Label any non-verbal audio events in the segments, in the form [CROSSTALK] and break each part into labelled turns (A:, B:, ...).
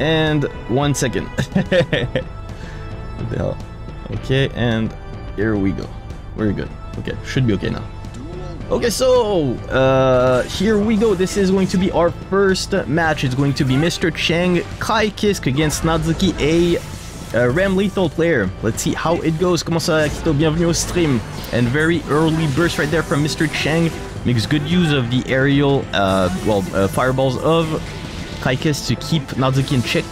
A: And one second. [LAUGHS] what the hell? Okay, and here we go. Very good. Okay, should be okay now. Okay, so uh, here we go. This is going to be our first match. It's going to be Mr. Cheng Ky Kiske against Nazuki, a, a Ramlethal player. Let's see how it goes. Comment ça, Kito? Bienvenue au stream. And very early burst right there from Mr. Cheng. Makes good use of the aerial, uh, well, uh, fireballs of Ky to keep Nazuki in check.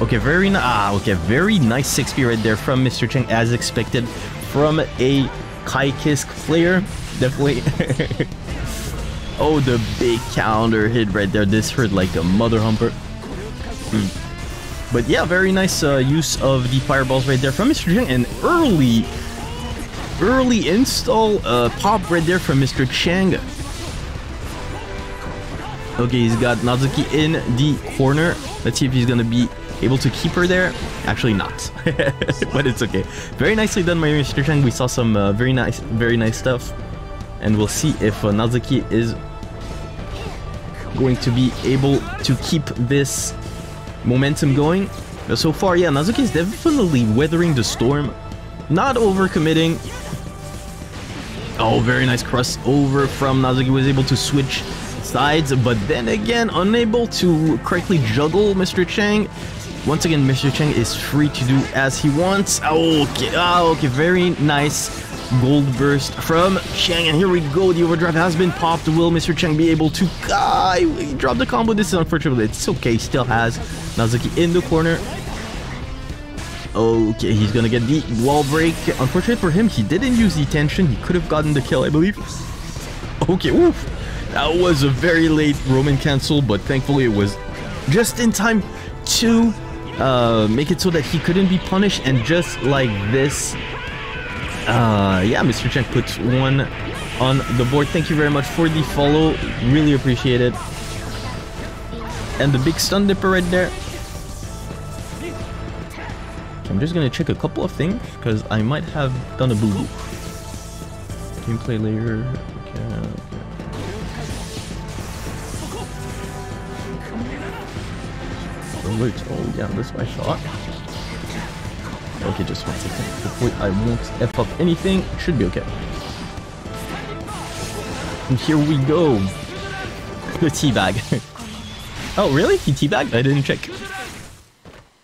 A: Okay, very nice. Ah, okay, very nice 6p right there from Mr. Cheng, as expected from a Ky Kiske player. Definitely. [LAUGHS] oh, the big counter hit right there. This hurt like a mother humper. Hmm. But yeah, very nice uh, use of the fireballs right there from Mr. Cheng. And early, early install uh, pop right there from Mr. Cheng. Okay, he's got Nazuki in the corner. Let's see if he's gonna be able to keep her there. Actually not, [LAUGHS] but it's okay. Very nicely done by Mr. Cheng. We saw some uh, very nice, very nice stuff. And we'll see if uh, Nazuki is going to be able to keep this momentum going. But so far, yeah, Nazuki is definitely weathering the storm. Not overcommitting. Oh, very nice crossover from Nazuki. Was able to switch sides, but then again, unable to correctly juggle Mr. Cheng. Once again, Mr. Cheng is free to do as he wants. Okay, oh, okay, very nice gold burst from Cheng. And here we go, the overdrive has been popped. Will Mr. Cheng be able to... Ah, he dropped the combo. This is unfortunate. It's okay, he still has Nazuki in the corner. Okay, he's gonna get the wall break. Unfortunate for him, he didn't use the tension. He could have gotten the kill, I believe. Okay, oof. That was a very late Roman cancel, but thankfully it was just in time to uh, make it so that he couldn't be punished. And just like this, uh, yeah, Mr. Chen puts one on the board. Thank you very much for the follow. Really appreciate it. And the big stun dipper right there. I'm just gonna check a couple of things because I might have done a boo. Gameplay layer. Okay, okay. Alert. Oh yeah, what I thought. Okay, just one second. Hopefully I won't F up anything. Should be okay. And here we go. The teabag. [LAUGHS] oh, really? He teabagged? I didn't check.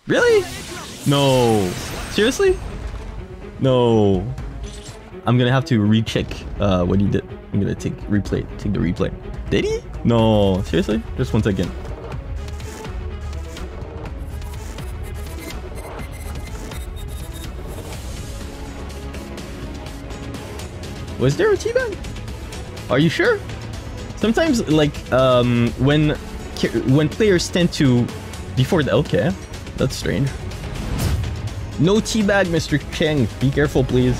A: Really? No. Seriously? No. I'm gonna have to recheck uh, what he did. I'm gonna take replay, take the replay. Did he? No. Seriously? Just one second. Was there a teabag? Are you sure? Sometimes, like, um, when when players tend to before the okay, that's strange. No teabag, Mr. Cheng. Be careful, please.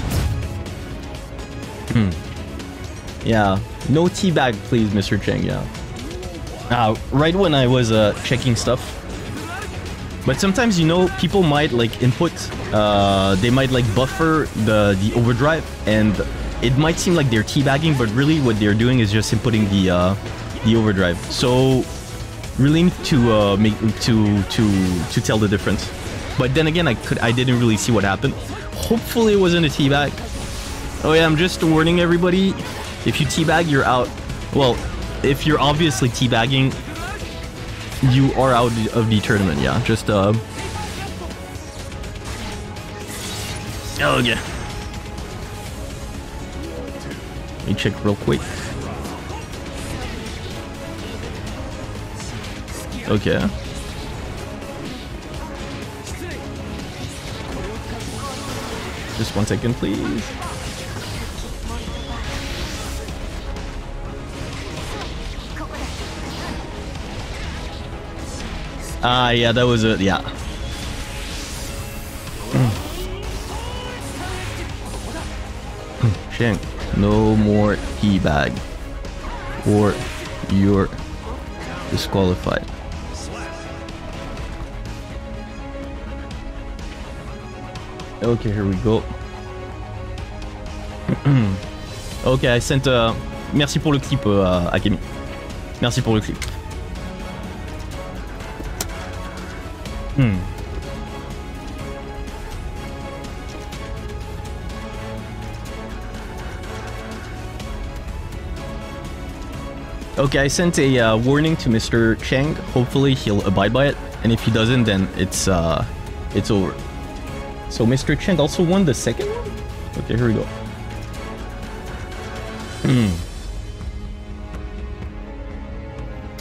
A: Hmm. Yeah, no teabag, please, Mr. Cheng. Yeah. Uh, right when I was uh, checking stuff. But sometimes, you know, people might like input, uh, they might like buffer the, the overdrive and it might seem like they're teabagging, but really what they're doing is just inputting the uh, the overdrive. So really need to uh, make to to to tell the difference. But then again, I could I didn't really see what happened. Hopefully it wasn't a teabag. Oh yeah, I'm just warning everybody. If you teabag, you're out. Well, if you're obviously teabagging, you are out of the tournament. Yeah, just uh. Oh yeah. Let me check real quick. Okay. Just one second, please. Ah, uh, yeah, that was it, yeah. [CLEARS THROAT] Shank, no more teabag. Or you're disqualified. Okay, here we go. [CLEARS THROAT] ok, I sent... Uh, merci pour le clip, uh, Akemi. Merci pour le clip. Hmm. Okay, I sent a uh, warning to Mr. Cheng. Hopefully he'll abide by it, and if he doesn't, then it's uh, it's over. So Mr. Cheng also won the second one. Okay, here we go. Hmm.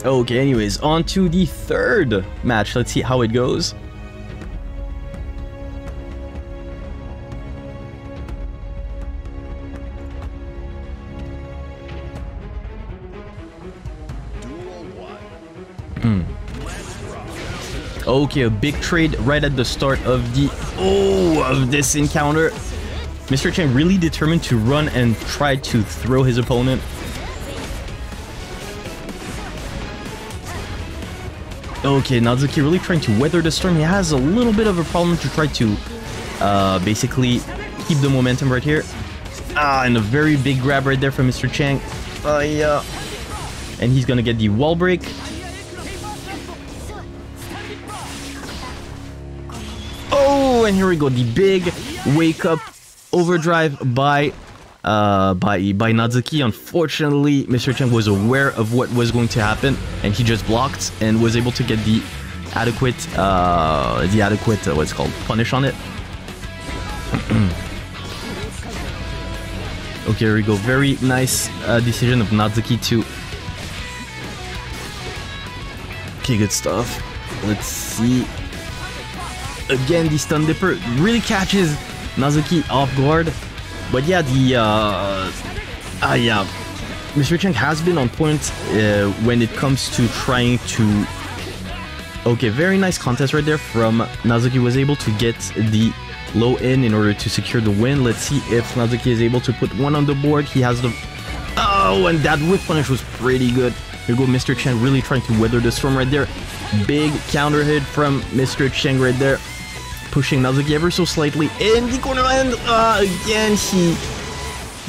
A: Okay, anyways, on to the third match. Let's see how it goes. Okay, a big trade right at the start of the... Oh, of this encounter. Mr. Cheng really determined to run and try to throw his opponent. Okay, Nazuki really trying to weather the storm. He has a little bit of a problem to try to uh, basically keep the momentum right here. Ah, and a very big grab right there from Mr. Cheng. Uh, yeah. And he's gonna get the wall break. And here we go. The big wake up overdrive by uh, by by Nazuki. Unfortunately, Mr. Cheng was aware of what was going to happen, and he just blocked and was able to get the adequate uh, the adequate uh, what's called punish on it. [CLEARS THROAT] okay, here we go. Very nice uh, decision of Nazuki to. Okay, good stuff. Let's see. Again, the stun dipper really catches Nazuki off guard. But yeah, the uh, uh yeah, Mr. Cheng has been on point uh, when it comes to trying to. Okay, very nice contest right there from Nazuki was able to get the low in in order to secure the win. Let's see if Nazuki is able to put one on the board. He has the. Oh, and that whip punish was pretty good. Here go Mr. Cheng really trying to weather the storm right there. Big counter hit from Mr. Cheng right there pushing Nazuki ever so slightly in the corner and uh, again he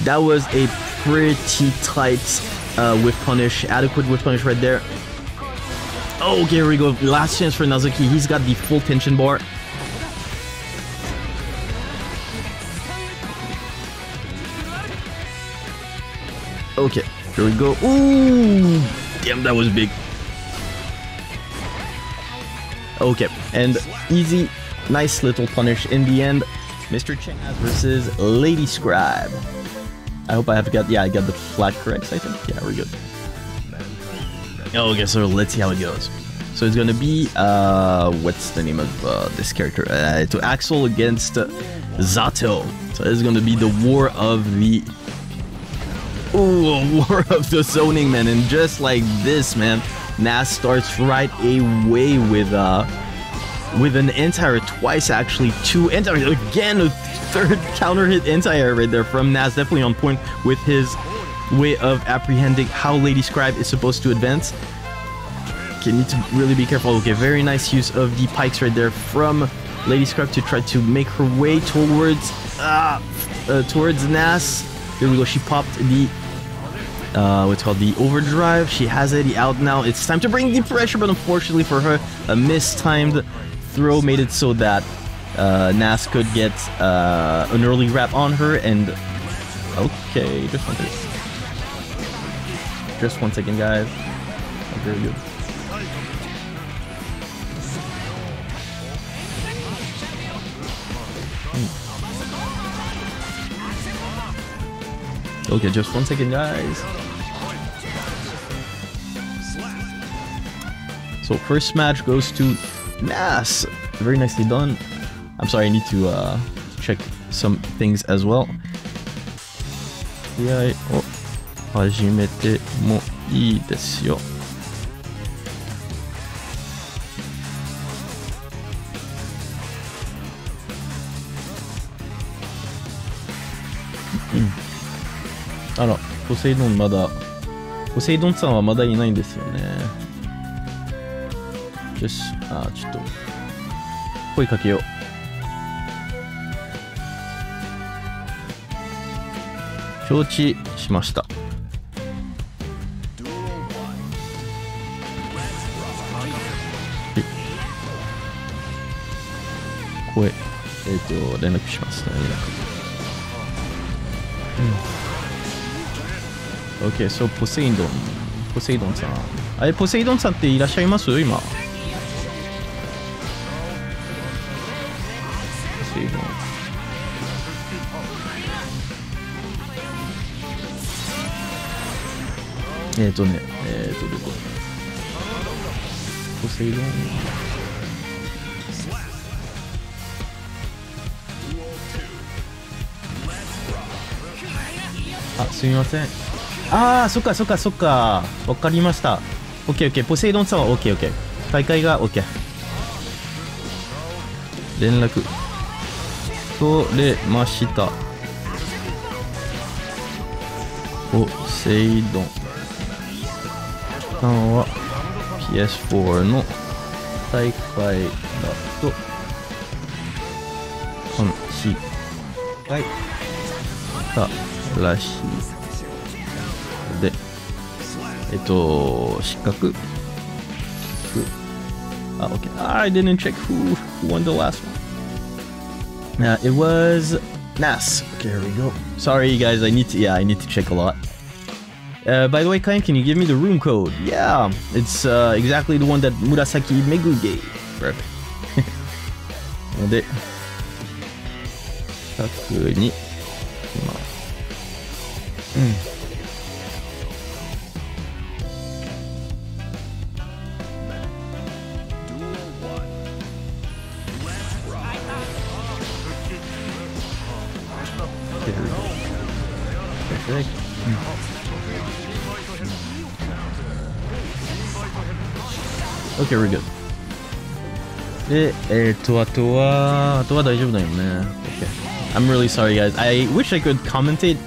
A: that was a pretty tight uh, whip punish adequate whip punish right there. Oh okay here we go. Last chance for Nazuki he's got the full tension bar. Okay here we go. Ooh damn that was big. Okay and easy Nice little punish in the end. Mr. Cheng versus Lady Scribe. I hope I have got, yeah, I got the flat correct, I think. Yeah, we're good. Okay, so let's see how it goes. So it's gonna be, uh, what's the name of uh, this character? Uh, to Axl against Zato. So it's gonna be the war of the... Ooh, [LAUGHS] war of the zoning, man. And just like this, man, Nas starts right away with, uh, with an anti-air twice actually. Two anti again a third [LAUGHS] counter hit anti-air right there from Nas. Definitely on point with his way of apprehending how Lady Scribe is supposed to advance. Okay need to really be careful. Okay very nice use of the pikes right there from Lady Scribe to try to make her way towards uh, uh towards Nas. Here we go. She popped the uh, what's called? The overdrive. She has Eddie out now. It's time to bring the pressure, but unfortunately for her, a mistimed throw made it so that uh, Nas could get uh, an early wrap on her and... Okay, just one second. Just one second, guys. Very good. Hmm. Okay, just one second, guys. So first match goes to Nas! Very nicely done. I'm sorry, I need to uh, check some things as well. 試合を始めてもいいですよ。うん。あら、ポセイドンまだ、ポセイドンさんはまだいないんですよね。よし。あちょっと、声かけよう。承知しました。声えっ、と連絡しますね。連絡。うん。OK so ポセイドンポセイドンさん。あれポセイドンさんっていらっしゃいます？今。えっ、ー、とねえっ、ー、とどこポセイドン。あすみません。ああそっかそっかそっか。わかりました。OKOK ポセイドンさんは OKOK 大会が OK 連絡。取れました。ポセイドン。は PS4 の大会だと勘違いたらしいでえっと失格あ OK I didn't check who, who won the last one uh, it was Nas okay here we go sorry guys I need to yeah I need to check a lot Uh, by the way, Kaien, can you give me the room code? Yeah, it's uh, exactly the one that Murasaki Megu gave. Perfect. [LAUGHS] Okay, we're good. Okay. I'm really sorry, guys. I wish I could commentate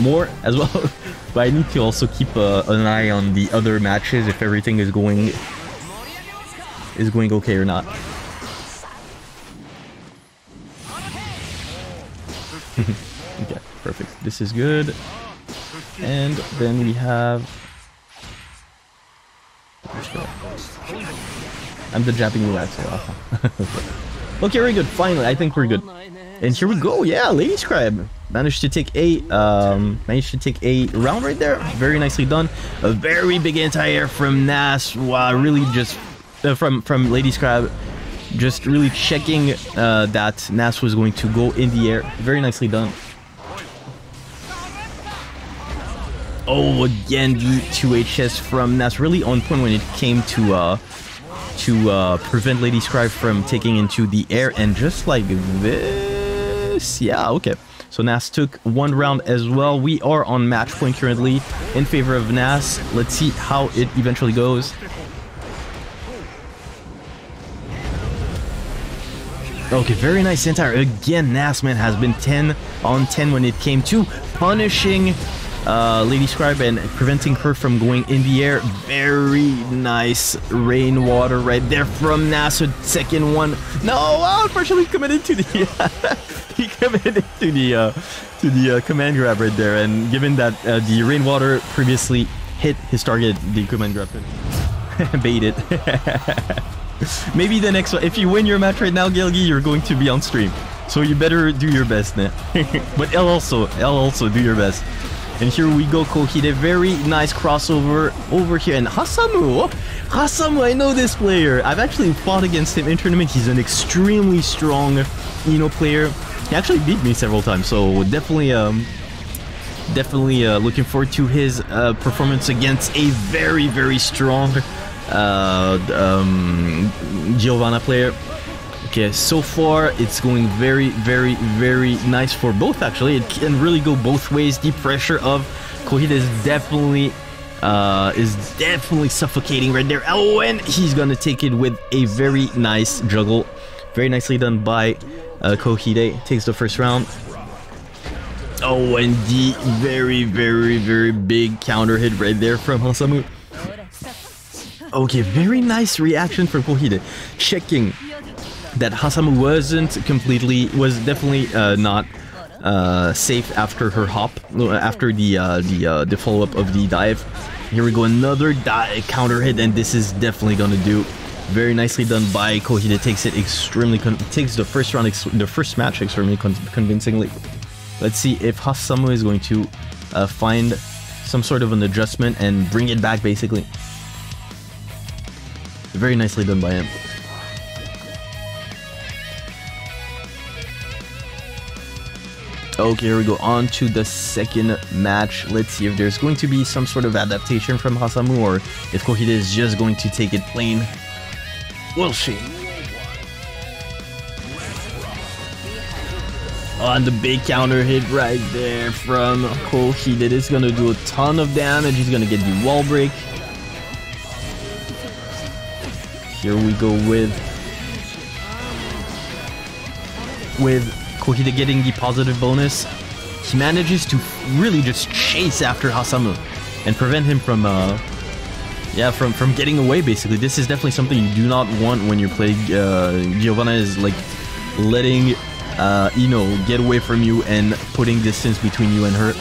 A: more as well, [LAUGHS] but I need to also keep uh, an eye on the other matches if everything is going is going okay or not. [LAUGHS] okay, perfect. This is good. And then we have I'm the Japanese guy, so [LAUGHS] Okay, very good. Finally, I think we're good. And here we go. Yeah, Lady Scribe managed to take a um, managed to take a round right there. Very nicely done. A very big anti-air from Nas. Wow, really just uh, from from Lady Scribe, just really checking uh, that Nas was going to go in the air. Very nicely done. Oh, again, the 2HS from Nas really on point when it came to uh, to uh, prevent Lady Scribe from taking into the air and just like this? Yeah okay. So Nas took one round as well. We are on match point currently in favor of Nas. Let's see how it eventually goes. Okay, very nice entire. Again, Nasman has been 10 on 10 when it came to punishing uh, Lady Scribe and preventing her from going in the air. Very nice rainwater right there from NASA. Second one. No, oh, unfortunately committed to the [LAUGHS] he committed to the uh, to the uh, command grab right there. And given that uh, the rainwater previously hit his target, the command grab [LAUGHS] bait it. [LAUGHS] Maybe the next one. If you win your match right now, Gelgi, you're going to be on stream. So you better do your best, man. but L also, L also do your best. And here we go, Kouhide. Very nice crossover over here. And Hassamu! Hassamu, I know this player. I've actually fought against him in tournament. He's an extremely strong I-No player. He actually beat me several times, so definitely um, definitely uh, looking forward to his uh, performance against a very, very strong uh, um, Giovanna player. Okay, so far it's going very, very, very nice for both actually. It can really go both ways. The pressure of Kouhide is definitely uh, is definitely suffocating right there. Oh, and he's gonna take it with a very nice juggle. Very nicely done by uh, Kouhide. Takes the first round. Oh, and the very, very, very big counter hit right there from Hassamu. Okay, very nice reaction from Kouhide. Checking that Hassamu wasn't completely, was definitely uh, not uh, safe after her hop, after the uh, the uh, the follow up of the dive. Here we go, another counter hit, and this is definitely gonna do Very nicely done by Kouhide. Takes it extremely takes the first round, the first match extremely con convincingly. Let's see if Hassamu is going to uh, find some sort of an adjustment and bring it back basically. Very nicely done by him. Okay, here we go on to the second match. Let's see if there's going to be some sort of adaptation from Hassamu or if Kouhide is just going to take it plain. We'll see. On the big counter hit right there from Kouhide. It's going to do a ton of damage. He's going to get the wall break. Here we go with with Kouhide getting the positive bonus. He manages to really just chase after Hassamu and prevent him from uh yeah from from getting away basically. This is definitely something you do not want when you're playing uh Giovanna is like letting uh I-No get away from you and putting distance between you and her.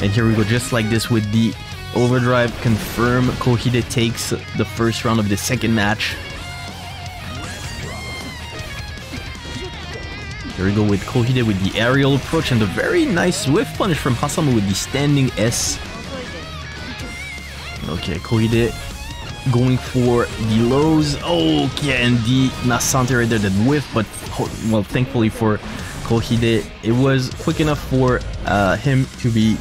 A: And here we go just like this with the Overdrive confirm. Kouhide takes the first round of the second match. Here we go with Kouhide with the aerial approach and a very nice swift punish from Hassamu with the standing S. Okay, Kouhide going for the lows. Okay, and the Nascente right there that whiff, but well, thankfully for Kouhide, it was quick enough for uh, him to be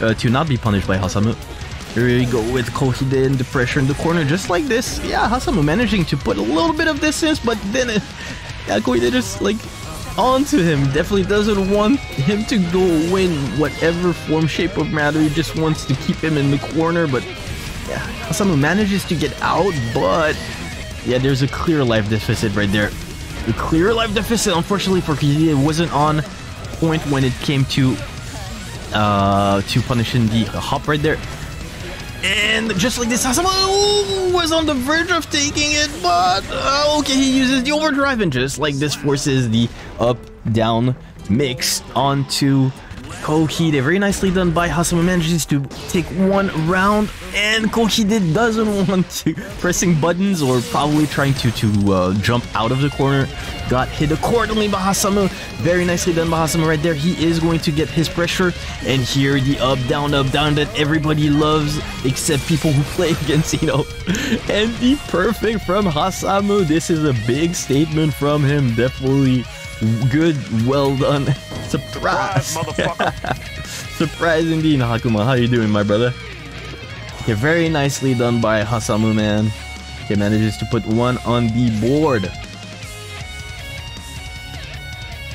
A: uh, to not be punished by Hassamu. Here we go with Kouhide and the pressure in the corner just like this. Yeah, Hassamu managing to put a little bit of distance, but then it, yeah, Kouhide just like onto him. Definitely doesn't want him to go win whatever form, shape, or matter. He just wants to keep him in the corner, but yeah, Hassamu manages to get out, but yeah, there's a clear life deficit right there. A clear life deficit, unfortunately for it wasn't on point when it came to uh, to punishing the hop right there. And just like this, Hassamu was on the verge of taking it, but uh, okay, he uses the overdrive and just like this forces the up-down mix onto Kouhide. Very nicely done by Hassamu. Manages to take one round, and Kouhide doesn't [LAUGHS] want to pressing buttons or probably trying to to uh, jump out of the corner. Got hit accordingly by Hassamu. Very nicely done by Hassamu right there. He is going to get his pressure, and here the up, down, up, down that everybody loves, except people who [LAUGHS] play against I-No. and the perfect from Hassamu. This is a big statement from him. Definitely good, well done. Surprise! Surprise [LAUGHS] indeed, Hakuma. How you doing, my brother? Okay, very nicely done by Hassamu, man. Okay, manages to put one on the board.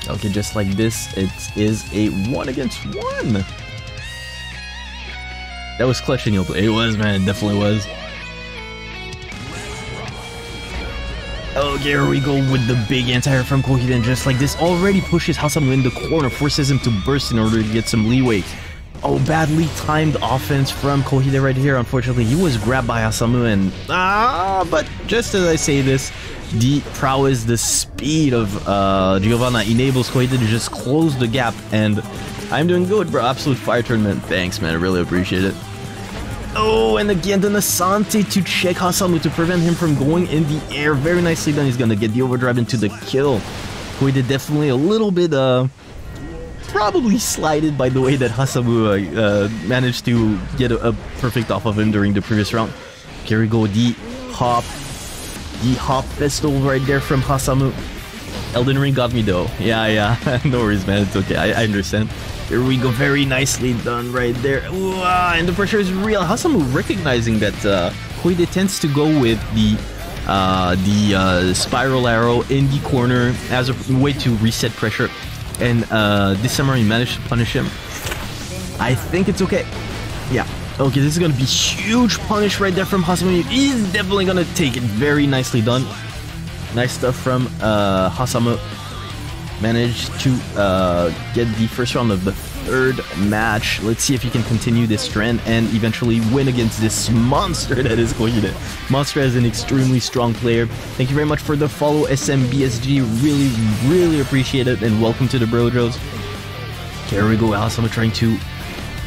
A: Okay, just like this, it is a one against one. That was clutch in your play. It was, man. It definitely was. Okay, here we go with the big anti-air from Kouhide, just like this already pushes Hassamu in the corner, forces him to burst in order to get some leeway. Oh, badly timed offense from Kouhide right here. Unfortunately, he was grabbed by Hassamu and... Ah, but just as I say this, the prowess, the speed of uh, Giovanna enables Kouhide to just close the gap, and I'm doing good, bro. Absolute fire tournament. Thanks, man. I really appreciate it. Oh, and again the Nascente to check Hassamu to prevent him from going in the air. Very nicely done. He's gonna get the overdrive into the kill. We did definitely a little bit, uh, probably slighted by the way that Hassamu uh, uh, managed to get a, a, perfect off of him during the previous round. Here we go, the hop, the hop pistol right there from Hassamu. Elden Ring got me though. Yeah, yeah. [LAUGHS] no worries, man. It's okay. I, I understand. Here we go, very nicely done right there. Ooh, ah, and the pressure is real. Hassamu recognizing that uh, Kouhide tends to go with the uh, the uh, spiral arrow in the corner as a way to reset pressure. And uh, this samurai managed to punish him. I think it's okay. Yeah. Okay, this is gonna be huge punish right there from Hassamu. He's definitely gonna take it. Very nicely done. Nice stuff from uh, Hassamu managed to uh, get the first round of the third match. Let's see if he can continue this trend and eventually win against this monster that is Kouhide. Monster is an extremely strong player. Thank you very much for the follow, SMBSG. Really, really appreciate it and welcome to the Brojos. Here we go, Hassamu trying to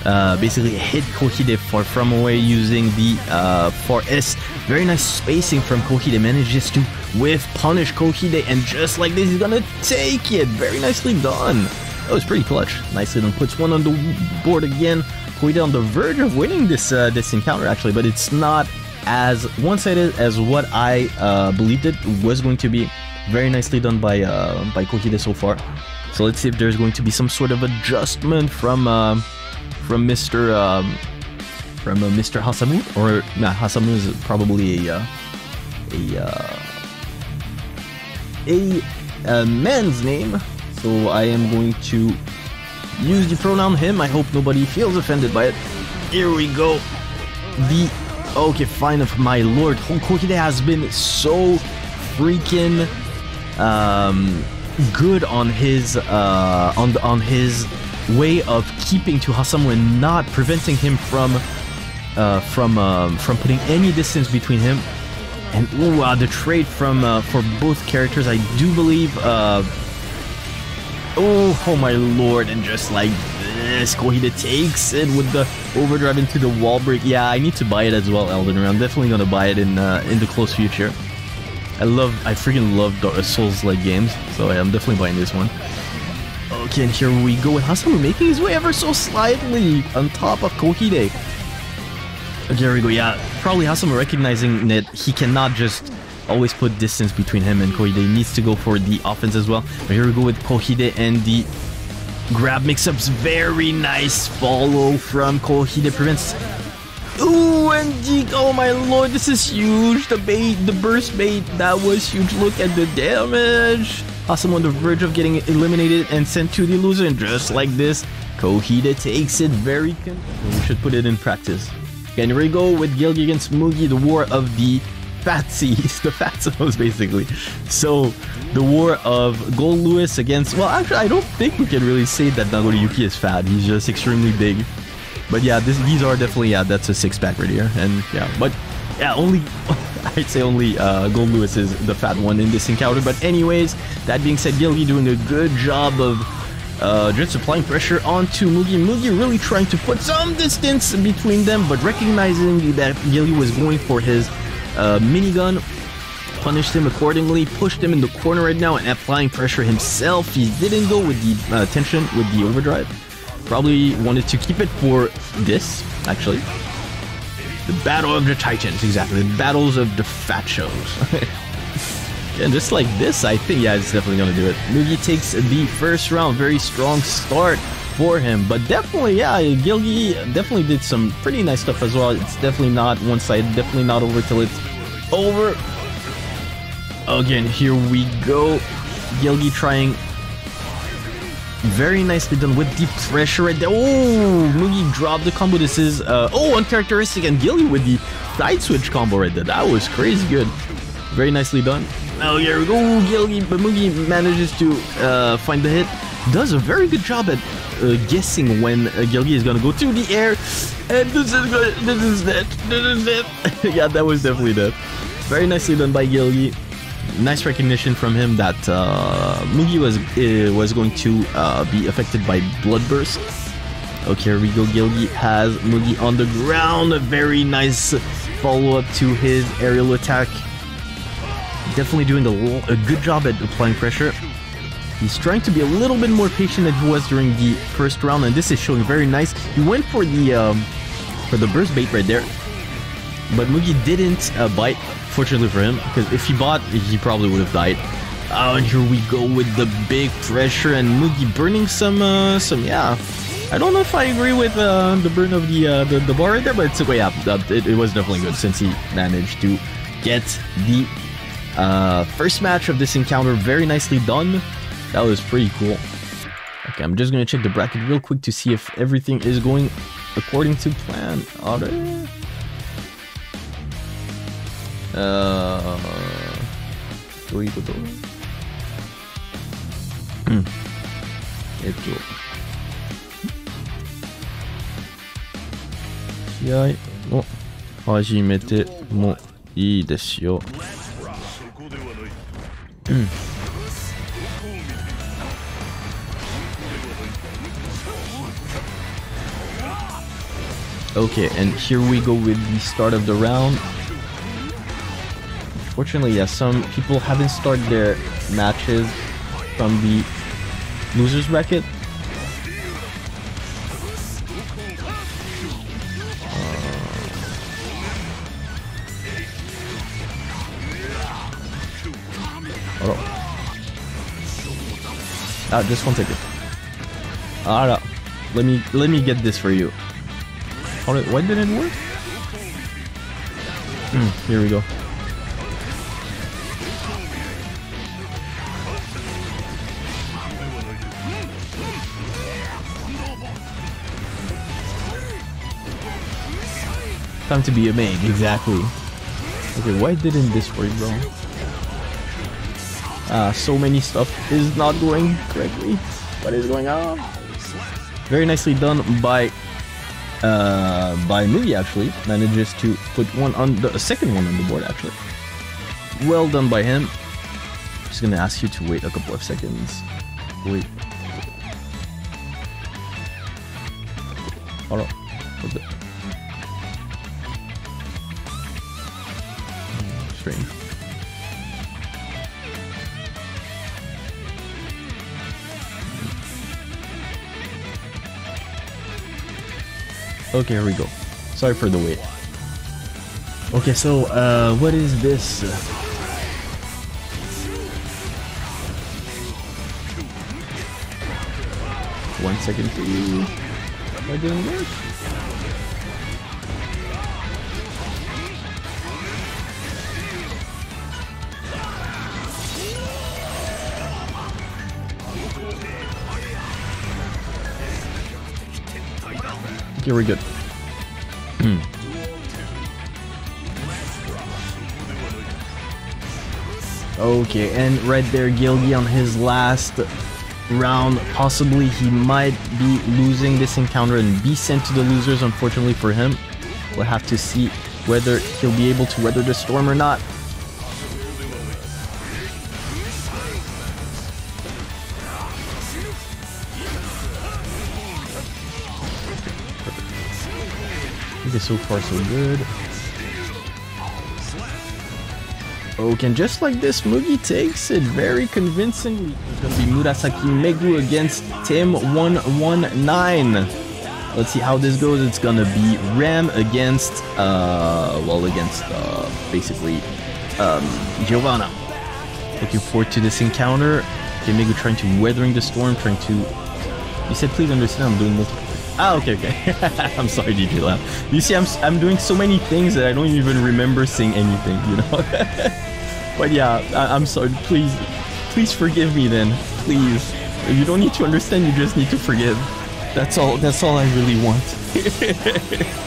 A: uh, basically hit Kouhide for from away using the uh, 4S. Very nice spacing from Kouhide. Manages to whiff punish Kouhide, and just like this, he's gonna take it. Very nicely done. That was pretty clutch. Nicely done. Puts one on the board again. Kouhide on the verge of winning this uh, this encounter actually, but it's not as one-sided as what I uh, believed it was going to be. Very nicely done by uh, by Kouhide so far. So let's see if there's going to be some sort of adjustment from uh, from Mr. Um, from uh, Mr. Hassamu, or nah, Hassamu is probably a uh, a uh, a, a man's name. So I am going to use the pronoun him. I hope nobody feels offended by it. Here we go. The okay, fine of my lord. Kouhide has been so freaking um, good on his uh, on on his way of keeping to Hassamu and not preventing him from uh, from um, from putting any distance between him. And ooh, uh, the trade from uh, for both characters, I do believe. Uh, oh, oh my lord! And just like this, Kouhide takes it with the overdrive into the wall break. Yeah, I need to buy it as well, Elden Ring. I'm definitely gonna buy it in uh, in the close future. I love, I freaking love Souls-like games, so I'm definitely buying this one. And here we go with Hassamu making his way ever so slightly on top of Kouhide. Okay, here we go, yeah, probably Hassamu recognizing that he cannot just always put distance between him and Kouhide. He needs to go for the offense as well. But here we go with Kouhide and the grab mix-ups. Very nice follow from Kouhide. Prevents Ooh, and Deke, oh my lord, this is huge. The bait, the burst bait, that was huge. Look at the damage. Awesome on the verge of getting eliminated and sent to the loser. And just like this, Kouhide takes it very... we should put it in practice. Here we go with Gilgy against Mugi, the war of the fatsies, [LAUGHS] the fatsos basically. So, the war of Goldlewis against... Well, actually, I don't think we can really say that Nagoriyuki is fat. He's just extremely big. But yeah, this, these are definitely, yeah, that's a six pack right here. And yeah, but yeah, only, [LAUGHS] I'd say only uh, Goldlewis is the fat one in this encounter. But anyways, that being said, Gilgy doing a good job of uh, just applying pressure onto Mugi. Mugi really trying to put some distance between them, but recognizing that Gilly was going for his uh, minigun, punished him accordingly, pushed him in the corner right now, and applying pressure himself. He didn't go with the uh, tension with the overdrive. Probably wanted to keep it for this, actually. The Battle of the Titans, exactly. The Battles of the Fat and [LAUGHS] just like this, I think, yeah, it's definitely going to do it. Mugi takes the first round. Very strong start for him. But definitely, yeah, Gilgy definitely did some pretty nice stuff as well. It's definitely not one-sided. Definitely not over till it's over. Again, here we go. Gilgy trying very nicely done with the pressure right there. Oh, Mugi dropped the combo. This is, uh, oh, uncharacteristic. And Gilly with the side switch combo right there. That was crazy good. Very nicely done. Oh, here we go. Gilly, but Mugi manages to uh, find the hit. Does a very good job at uh, guessing when uh, Gilgy is to go to the air. And this is good. This is that. This is that. [LAUGHS] yeah, that was definitely that. Very nicely done by Gilgy nice recognition from him that uh, Mugi was uh, was going to uh, be affected by Bloodburst. Okay, here we go. Gilgy has Mugi on the ground. A very nice follow-up to his aerial attack. Definitely doing a, a good job at applying pressure. He's trying to be a little bit more patient than he was during the first round, and this is showing very nice. He went for the um, for the burst bait right there, but Mugi didn't uh, bite Fortunately for him, because if he bought, he probably would have died. Oh, and here we go with the big pressure and Mugi burning some, uh, some, yeah. I don't know if I agree with uh, the burn of the, uh, the, the bar right there, but it's, okay, yeah, it, it was definitely good since he managed to get the uh, first match of this encounter very nicely done. That was pretty cool. Okay, I'm just gonna check the bracket real quick to see if everything is going according to plan. Are there? あどういうことうんえっと試合を始めてもいいですようん Okay, and here we go with the start of the round. Fortunately, yeah, some people haven't started their matches from the losers bracket. Uh, Ah, just one second. Alright, let me let me get this for you. Alright, why didn't it work? Hmm, here we go. Time to be a main, exactly. Okay, why didn't this work, bro? Ah, so many stuff is not going correctly. What is going on? Very nicely done by uh, by Mugi actually. Manages to put one on the second one on the board actually. Well done by him. Just gonna ask you to wait a couple of seconds. Wait. Hold. Okay, here we go. Sorry for the wait. Okay, so, uh, what is this? One second, please. Am I doing work? Okay, we're good. Hmm. okay, and right there, Gilgy on his last round. Possibly he might be losing this encounter and be sent to the losers, unfortunately for him. We'll have to see whether he'll be able to weather the storm or not. So far so good. Okay, and just like this, Mugi takes it very convincingly. It's gonna be Murasaki Megu against Tim119. Let's see how this goes. It's gonna be Ram against, uh, well, against, uh, basically, um, Giovanna. Looking forward to this encounter. Okay, Megu trying to weathering the storm, trying to... You said please understand I'm doing multiple Ah, okay, okay. [LAUGHS] I'm sorry, DJ Lab. You see, I'm, I'm doing so many things that I don't even remember saying anything, you know? [LAUGHS] but yeah, I, I'm sorry. Please, please forgive me then. Please. You don't need to understand, you just need to forgive. That's all, that's all I really want. [LAUGHS]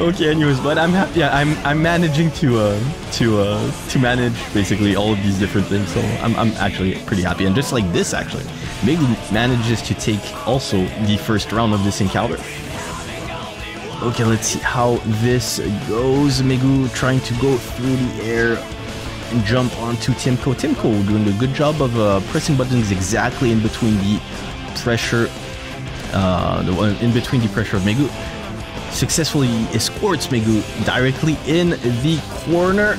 A: okay, anyways, but I'm happy. Yeah, I'm I'm managing to uh to uh to manage basically all of these different things. So I'm I'm actually pretty happy. And just like this, actually, Megu manages to take also the first round of this encounter. Okay, let's see how this goes. Megu trying to go through the air and jump onto Timko. Timko doing a good job of uh, pressing buttons exactly in between the pressure, uh, the one in between the pressure of Megu successfully escorts Megu directly in the corner.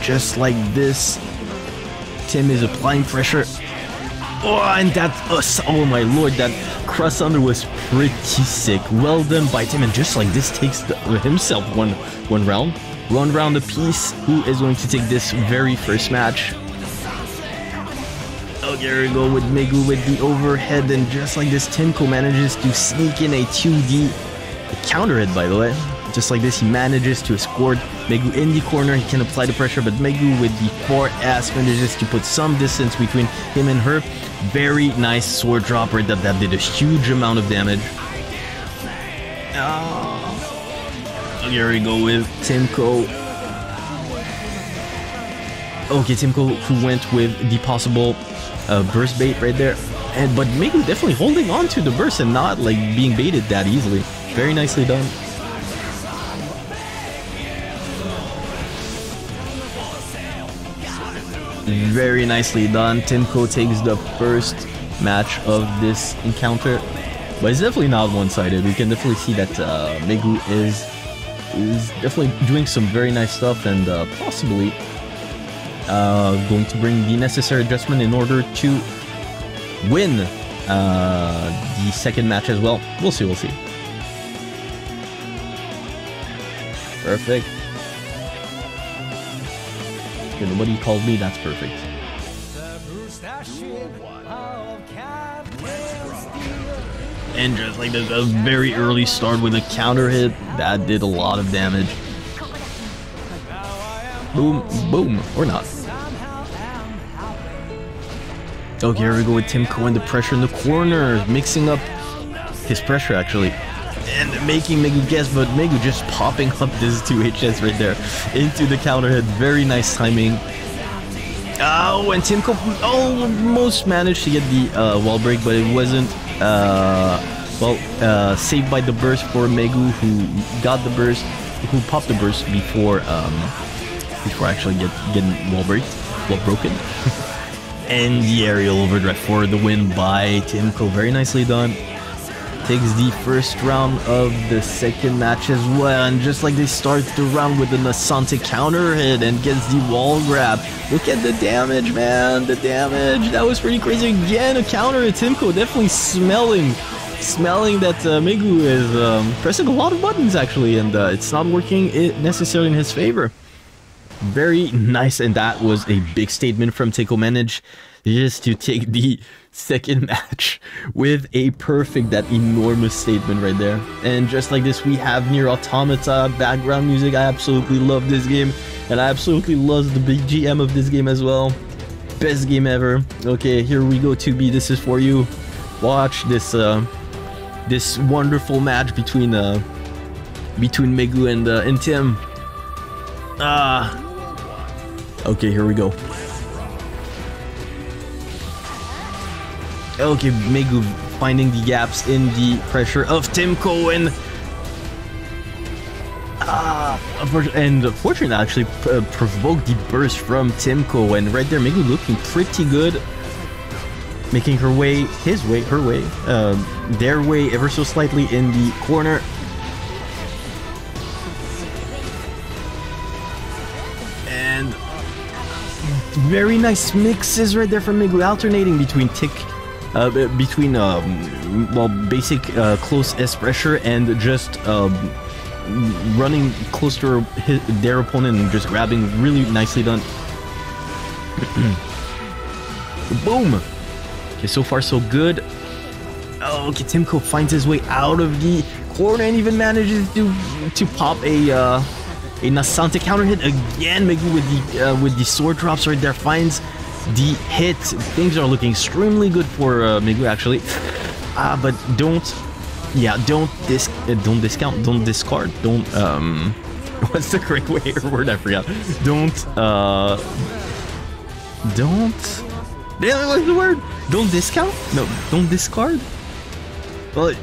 A: Just like this. Tim is applying pressure. Oh, and that, uh, oh my lord, that cross under was pretty sick. Well done by Tim, and just like this takes the, himself one, one round. One round apiece. Who is going to take this very first match? Oh, there we go with Megu with the overhead, and just like this, Timko manages to sneak in a 2D counter hit, by the way. Just like this, he manages to escort Megu in the corner. He can apply the pressure, but Megu with the 4S manages to put some distance between him and her. Very nice sword dropper that, that did a huge amount of damage. Oh. Here we go with Timko. Okay, Timko who went with the possible uh, burst bait right there. And but Megu definitely holding on to the burst and not like being baited that easily. Very nicely done. Very nicely done. Timko takes the first match of this encounter. But it's definitely not one-sided. We can definitely see that uh, Megu is is definitely doing some very nice stuff and uh, possibly uh, going to bring the necessary adjustment in order to win uh, the second match as well. We'll see, we'll see. Perfect. Okay, he called me, that's perfect. And just like a very early start with a counter hit, that did a lot of damage. Boom, boom, or not. Okay, here we go with Timko and the pressure in the corner, mixing up his pressure actually. And making Megu guess, but Megu just popping up this 2HS right there into the counter hit. Very nice timing. Oh, and Timko almost managed to get the uh, wall break, but it wasn't, uh, well, uh, saved by the burst for Megu, who got the burst, who popped the burst before, um, before actually get, getting wall break, wall broken. [LAUGHS] and the aerial overdrive for the win by Timko. Very nicely done. Takes the first round of the second match as well. And just like they start the round with an Asante counter hit and gets the wall grab. Look at the damage, man. The damage. That was pretty crazy. Again, a counter hit. Timko definitely smelling smelling that uh, Megu is um, pressing a lot of buttons actually, and uh, it's not working it necessarily in his favor. Very nice, and that was a big statement from Taiko Manage just to take the second match with a perfect, that enormous statement right there. And just like this, we have Nier Automata background music. I absolutely love this game, and I absolutely love the big GM of this game as well. Best game ever. Okay, here we go, 2B. This is for you. Watch this, uh, this wonderful match between, uh, between Megu and, uh, and Tim. Ah. Okay, here we go. Okay, Megu finding the gaps in the pressure of Timko and ah, and fortunately actually uh, provoked the burst from Timko and right there Megu looking pretty good. Making her way his way her way uh, their way ever so slightly in the corner. And very nice mixes right there from Megu alternating between tick uh, between um, well basic uh, close S pressure and just um, running close to his, their opponent and just grabbing really nicely done. [CLEARS THROAT] Boom! Okay, so far so good. Oh, okay, Timko finds his way out of the corner and even manages to to pop a uh, a Nascente counter hit again. Maybe with the uh, with the sword drops right there finds the hit. Things are looking extremely good for uh, Megu actually. Ah, uh, but don't, yeah, don't dis, uh, don't discount, don't discard, don't um, [LAUGHS] what's the correct way or [LAUGHS] word? I forgot. Don't uh, don't. Damn, what's the word? Don't discount? No, don't discard. Well,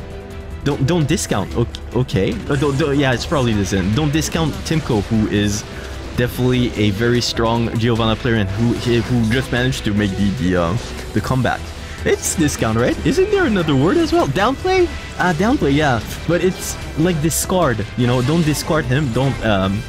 A: don't don't discount. Okay, okay. Uh, don't, don't, yeah, it's probably this. End. Don't discount Timko, who is definitely a very strong Giovanna player and who who just managed to make the the, uh, the comeback. It's discount, right? Isn't there another word as well? Downplay? Uh, downplay, yeah. But it's like discard, you know, don't discard him, don't, um...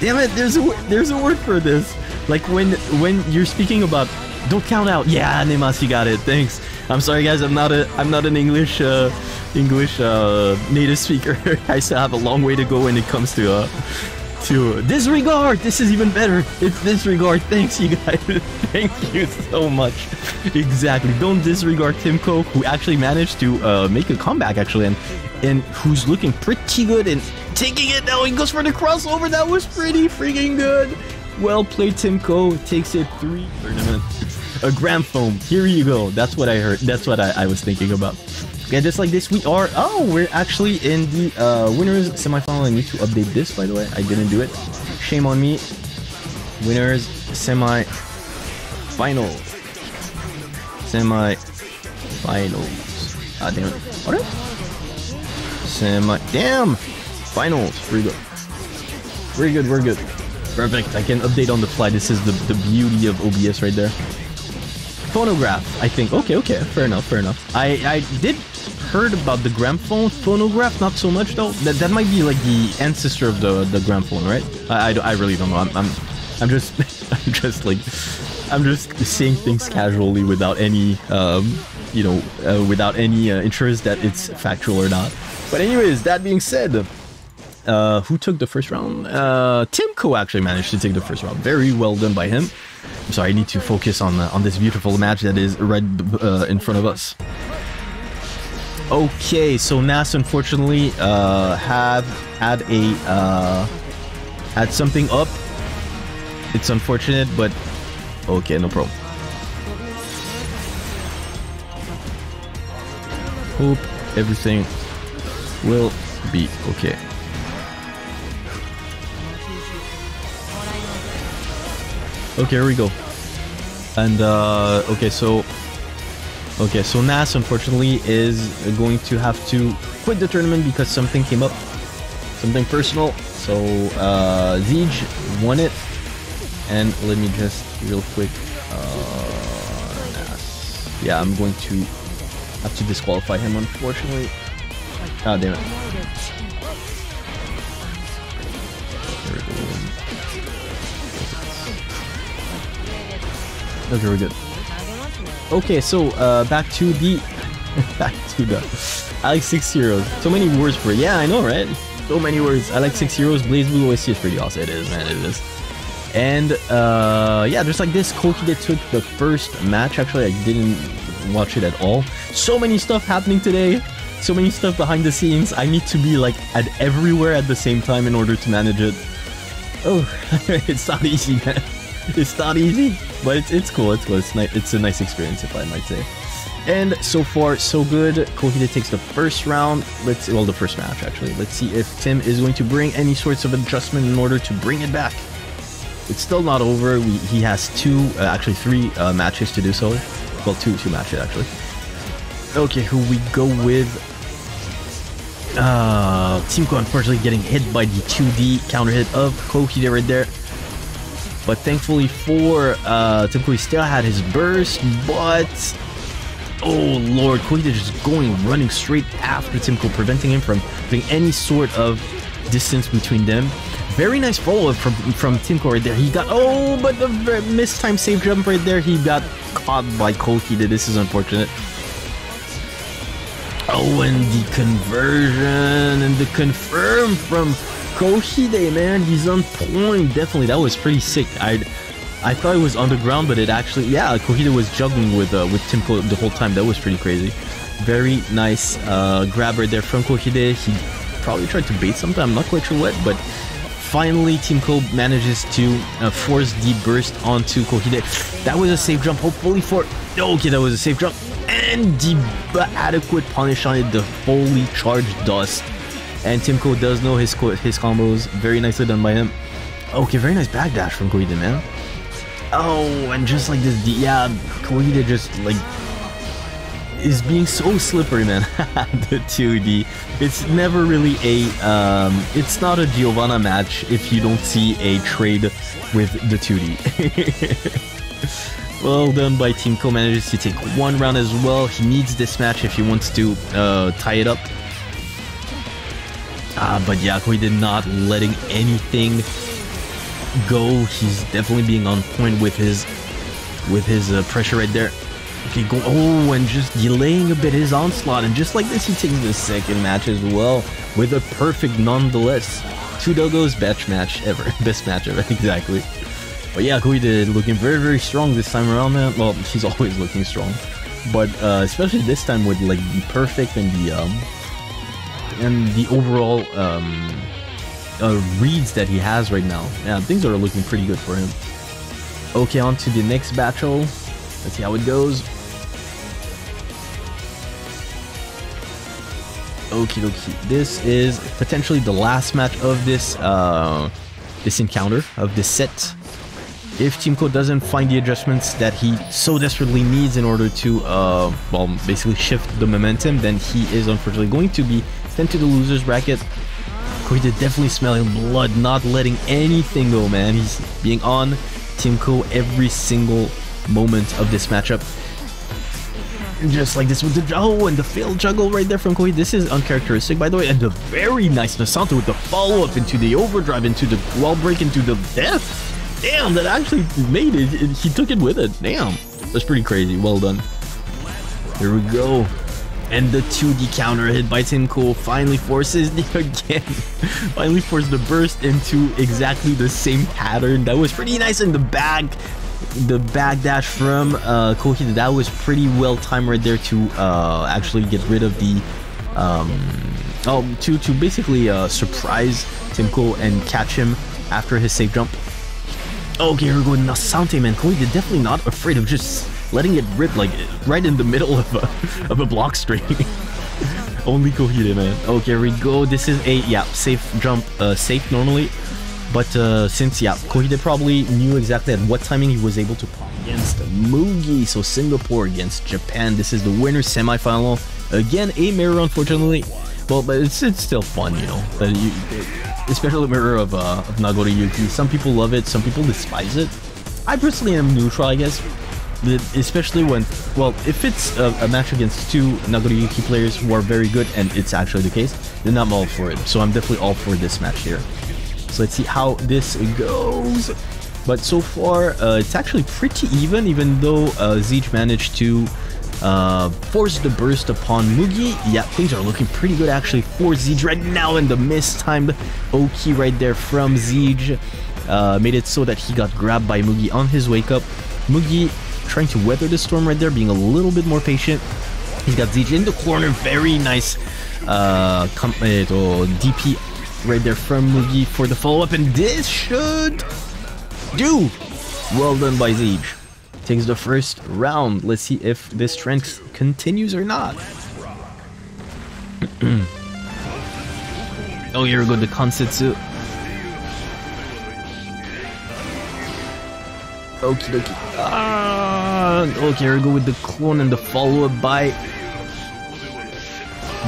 A: Damn it, there's a, there's a word for this. Like when when you're speaking about, don't count out. Yeah, Nemas, you got it, thanks. I'm sorry guys, I'm not a, I'm not an English, uh, English, uh, native speaker. [LAUGHS] I still have a long way to go when it comes to, uh, to disregard. This is even better. It's disregard. Thanks, you guys. [LAUGHS] Thank you so much. Exactly. Don't disregard Timko, who actually managed to uh, make a comeback, actually, and and who's looking pretty good and taking it now. He goes for the crossover. That was pretty freaking good. Well played, Timko. Takes it three tournaments. A gramophone. Here you go. That's what I heard. That's what I, I was thinking about. Yeah, just like this, we are... Oh, we're actually in the uh, winners semifinal. I need to update this, by the way. I didn't do it. Shame on me. Winners semi-final. Semi-finals. Ah, damn it. What? Semi... Damn! Finals. Very good. Very good, we're good. Perfect. I can update on the fly. This is the, the beauty of OBS right there phonograph, I think. Okay, okay, fair enough, fair enough. I, I did heard about the gramophone phonograph, not so much though. That that might be like the ancestor of the the gramophone, right? I, I, I really don't know. I'm I'm, I'm just [LAUGHS] I'm just like I'm just saying things casually without any um you know uh, without any uh, interest that it's factual or not. But anyways, that being said. Uh, who took the first round? Uh, Timko actually managed to take the first round. Very well done by him. I'm sorry, I need to focus on uh, on this beautiful match that is right uh, in front of us. Okay, so Nas unfortunately uh, have had a uh, had something up. It's unfortunate, but okay, no problem. Hope everything will be okay. Okay, here we go. And, uh, okay, so... Okay, so Nas, unfortunately, is going to have to quit the tournament because something came up. Something personal. So, uh, Zeidge won it. And let me just, real quick, uh, Nas. Yeah, I'm going to have to disqualify him, unfortunately. Ah, damn it. Okay, we're good. Okay, so uh, back to the [LAUGHS] back to the I like six heroes. So many words for. Yeah, I know, right? So many words. I like six heroes. BlazBlue OST is pretty awesome. It is, man. It is. And uh, yeah, just like this, Kouhide took the first match. Actually, I didn't watch it at all. So many stuff happening today. So many stuff behind the scenes. I need to be like at everywhere at the same time in order to manage it. Oh, [LAUGHS] it's not easy, man. It's not easy. But it's, it's cool, it's cool, it's, ni it's a nice experience if I might say. And so far, so good. Kouhide takes the first round. Let's well, the first match actually. Let's see if Tim is going to bring any sorts of adjustment in order to bring it back. It's still not over. We, he has two, uh, actually three uh, matches to do so. Well, two, two matches actually. Okay, who we go with? Uh, Timko unfortunately getting hit by the 2D counter hit of Kouhide right there. But thankfully for uh, Timko, he still had his burst, but... Oh lord, Kouhide just going, running straight after Timko, preventing him from putting any sort of distance between them. Very nice follow-up from, from Timko right there. He got... Oh, but the missed time save jump right there, he got caught by Kouhide. This is unfortunate. Oh, and the conversion and the confirm from Kouhide, man, he's on point. Definitely, that was pretty sick. I I thought it was underground, but it actually, yeah, Kouhide was juggling with uh, with Timko the whole time. That was pretty crazy. Very nice uh, grab right there from Kouhide. He probably tried to bait something. I'm not quite sure what, but finally Timko manages to uh, force the burst onto Kouhide. That was a safe jump, hopefully for... Okay, that was a safe jump. And the adequate punish on it, the fully charged dust and Timko does know his his combos. Very nicely done by him. Okay, very nice backdash from Kouhide, man. Oh, and just like this, yeah, Kouhide just like is being so slippery, man. [LAUGHS] the 2D. It's never really a, um, it's not a Giovanna match if you don't see a trade with the 2D. [LAUGHS] well done by Timko, manages to take one round as well. He needs this match if he wants to uh, tie it up uh, but Yakoi did not letting anything go. He's definitely being on point with his with his uh, pressure right there. Okay, go. Oh, and just delaying a bit his onslaught, and just like this, he takes the second match as well with a perfect nonetheless. Two Doggos, best match ever, [LAUGHS] best match ever, [LAUGHS] exactly. But yeah, did looking very very strong this time around, man. Well, [LAUGHS] he's always looking strong, but uh, especially this time with like the perfect and the um, and the overall um, uh, reads that he has right now. Yeah, things are looking pretty good for him. Okay, on to the next battle. Let's see how it goes. Okie dokie. This is potentially the last match of this uh, this encounter, of this set. If Timko doesn't find the adjustments that he so desperately needs in order to, uh, well, basically shift the momentum, then he is unfortunately going to be sent to the losers bracket. Kouhide definitely smelling blood, not letting anything go, man. He's being on Timko every single moment of this matchup. Just like this with the oh, and the failed juggle right there from Kohi. This is uncharacteristic, by the way, and the very nice Nascente with the follow up into the overdrive, into the wall break, into the death. Damn, that actually made it. He took it with it. Damn, that's pretty crazy. Well done. Here we go. And the 2D counter hit by Timko finally forces the [LAUGHS] again. finally forced the burst into exactly the same pattern. That was pretty nice in the back. The back dash from uh, Kohi, that was pretty well timed right there to uh, actually get rid of the um, oh, to, to basically uh, surprise Timko and catch him after his safe jump. Okay, here we go. Nascente, man. Kohi, definitely not afraid of just letting it rip like right in the middle of a, of a block string. [LAUGHS] Only Kouhide, man. Okay, here we go. This is a, yeah, safe jump, uh, safe normally. But uh, since, yeah, Kouhide probably knew exactly at what timing he was able to pop against Mugi. So Singapore against Japan. This is the winner semifinal. Again, a mirror, unfortunately. Well, but it's, it's still fun, you know. But you, especially the mirror of, uh, of Nagoriyuki. Some people love it, some people despise it. I personally am neutral, I guess especially when, well, if it's a, a match against two Nagoriyuki players who are very good, and it's actually the case, then I'm all for it. So I'm definitely all for this match here. So let's see how this goes. But so far, uh, it's actually pretty even, even though uh, managed to uh, force the burst upon Mugi. Yeah, things are looking pretty good actually for Zeidge right now, and the mistimed Oki right there from Zeidge uh, made it so that he got grabbed by Mugi on his wake up. Mugi trying to weather the storm right there, being a little bit more patient. He's got Zeidge in the corner, very nice uh, DP right there from Mugi for the follow-up, and this should do. Well done by Zeidge. Takes the first round. Let's see if this trend continues or not. [CLEARS THROAT] oh, here we go, the Kansetsu. Okie dokie. Ah, okay, we go with the clone and the follow-up by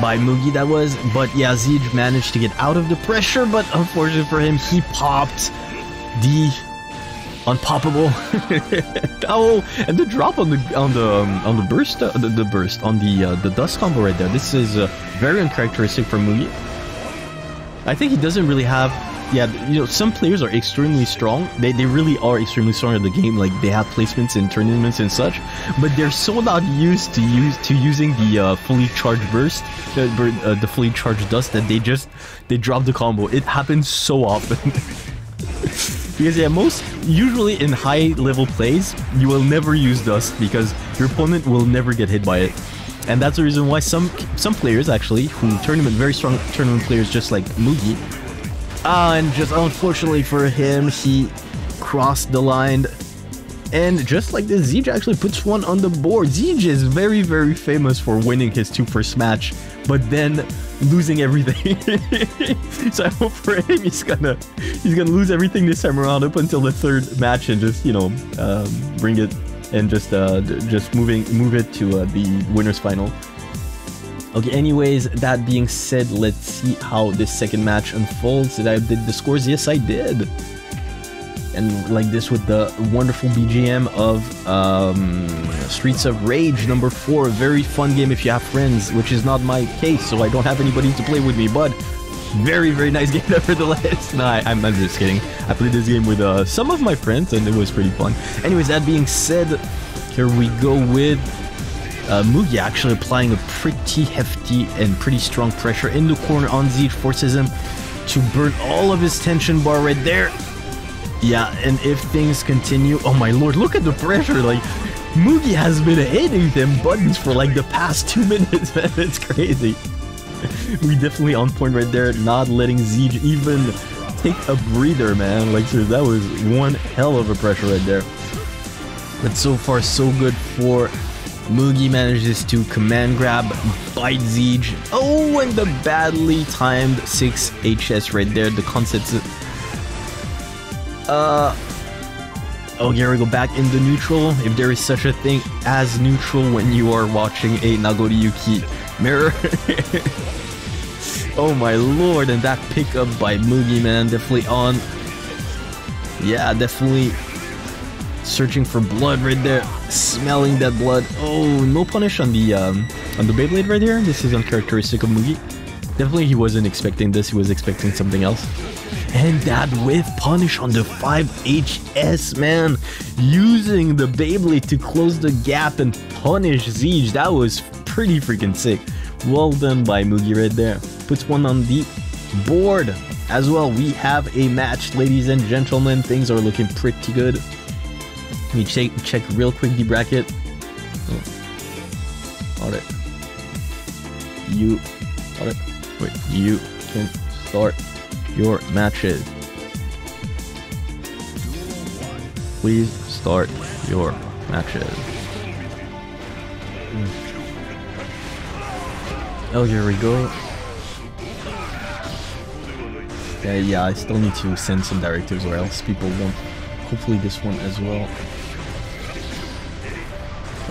A: by Mugi that was. But Zeidge managed to get out of the pressure, but unfortunately for him, he popped the unpoppable. [LAUGHS] oh, and the drop on the on the um, on the burst, uh, the, the, burst on the uh, the dust combo right there. This is uh, very uncharacteristic for Mugi. I think he doesn't really have yeah, you know, some players are extremely strong. They, they really are extremely strong at the game. Like they have placements in tournaments and such, but they're so not used to use to using the uh, fully charged burst, uh, uh, the fully charged dust that they just they drop the combo. It happens so often. [LAUGHS] because yeah, most usually in high level plays, you will never use dust because your opponent will never get hit by it. And that's the reason why some some players actually, who tournament very strong tournament players just like Mugi, Ah, and just unfortunately for him, he crossed the line. And just like this, Zeidge actually puts one on the board. Zeidge is very, very famous for winning his two first match, but then losing everything. [LAUGHS] so I hope for him he's gonna he's gonna lose everything this time around up until the third match and just you know um, bring it and just uh, just moving move it to uh, the winners final. Okay, anyways, that being said, let's see how this second match unfolds. Did I did the scores? Yes, I did. And like this with the wonderful BGM of um, Streets of Rage number 4. Very fun game if you have friends, which is not my case, so I don't have anybody to play with me, but very, very nice [LAUGHS] game nevertheless. no, I, am just kidding. I played this game with uh, some of my friends, and it was pretty fun. Anyways, that being said, here we go with uh, Mugi actually applying a pretty hefty and pretty strong pressure in the corner on Zeidge forces him to burn all of his tension bar right there. Yeah, and if things continue, oh my lord, look at the pressure, like, Mugi has been hitting them buttons for like the past two [LAUGHS] minutes, man, it's crazy. [LAUGHS] we definitely on point right there, not letting Zeidge even take a breather, man, like, so that was one hell of a pressure right there. But so far, so good for Mugi manages to command grab, bite Zeidge. Oh, and the badly timed 6 HS right there. The concept. Uh. Oh, here we go back in the neutral. If there is such a thing as neutral when you are watching a Nagoriyuki mirror. [LAUGHS] oh my lord, and that pickup by Mugi, man, definitely on. Yeah, definitely searching for blood right there, smelling that blood. Oh, no punish on the um, on the Beyblade right here. This is uncharacteristic of Mugi. Definitely he wasn't expecting this, he was expecting something else. And that with punish on the 5HS, man. Using the Beyblade to close the gap and punish Zeidge. That was pretty freaking sick. Well done by Mugi right there. Puts one on the board. As well, we have a match, ladies and gentlemen. Things are looking pretty good. Let me check, check real quick the bracket. Oh. Alright. You... Alright. Wait, you can start your matches. Please start your matches. Oh, here we go. Yeah, yeah, I still need to send some directives or else people won't. Hopefully this one as well.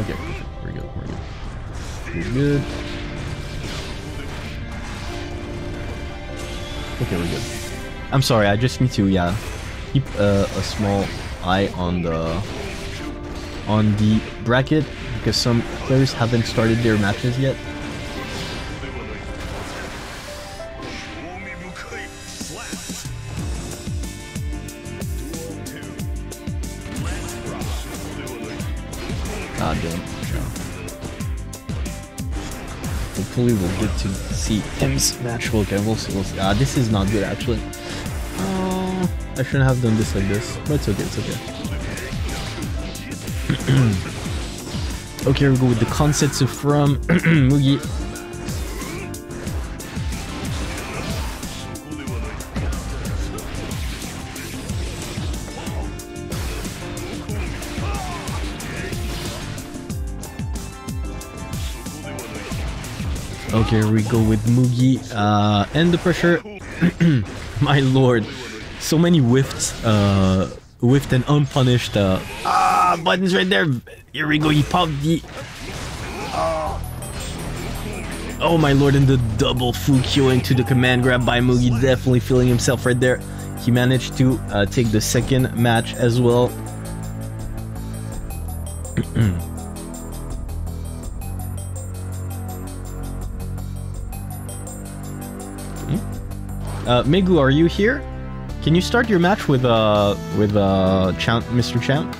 A: Okay, we're good, we're good. We're good. Okay, we're good. I'm sorry, I just need to, yeah, keep uh, a small eye on the on the bracket because some players haven't started their matches yet. See see. We'll see. Ah, this is not good actually. Uh, I shouldn't have done this like this, but it's okay. It's okay. [CLEARS THROAT] okay, we go with the concepts from [CLEARS THROAT] Mugi. Okay, we go with Mugi uh, and the pressure. [CLEARS THROAT] My lord, so many whiffs, uh, whiffed and unpunished. Uh, ah, buttons right there. Here we go. He popped the. Oh. my lord, and the double Fukyo into the command grab by Mugi. Definitely feeling himself right there. He managed to uh, take the second match as well. Uh, Megu, are you here? Can you start your match with uh with uh Chang, Mr. Chang?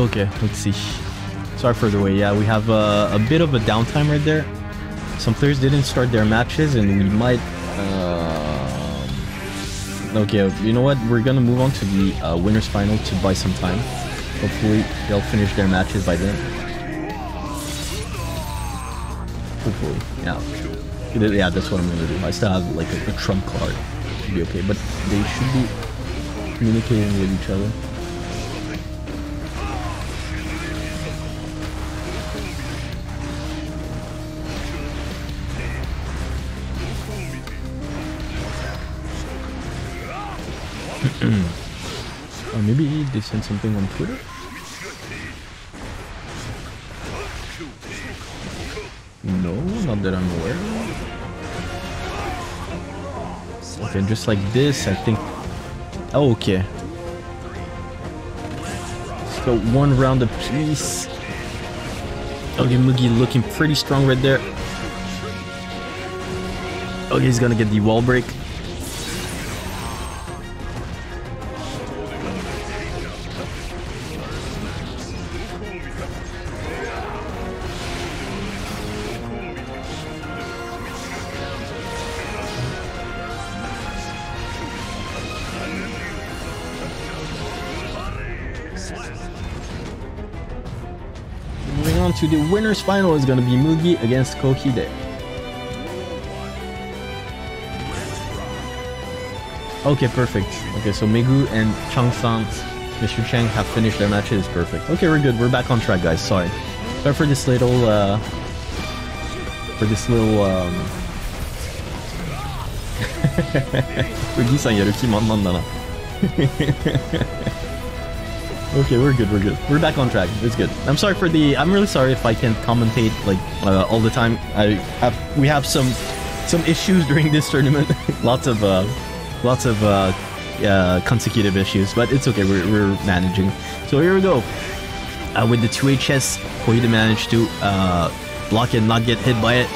A: Okay, let's see. Sorry for the wait. Yeah, we have uh, a bit of a downtime right there. Some players didn't start their matches, and we might. Uh... Okay, you know what? We're gonna move on to the uh, winners final to buy some time. Hopefully, they'll finish their matches by then. Hopefully, yeah. Yeah, that's what I'm gonna do. I still have like a, a trump card. Should be okay, but they should be communicating with each other. Maybe they sent something on Twitter? No, not that I'm aware Okay, just like this, I think... Oh, okay. So one round apiece. Okay, Mugi looking pretty strong right there. Okay, he's gonna get the wall break. to the winner's final is going to be Mugi against Kouhide. Okay, perfect. Okay, so Megu and Changsan, Mr. Chang have finished their matches. Perfect. Okay, we're good. We're back on track, guys. Sorry. Sorry for this little, uh... For this little, um... Mugi-san, y a le qui. Okay, we're good, we're good. We're back on track. It's good. I'm sorry for the... I'm really sorry if I can't commentate, like, uh, all the time. I have... We have some... Some issues [LAUGHS] during this tournament. [LAUGHS] lots of, uh... Lots of, uh... Uh, consecutive issues, but it's okay. We're, we're managing. So here we go. Uh, with the 2HS, Kouhide managed to uh, block and not get hit by it.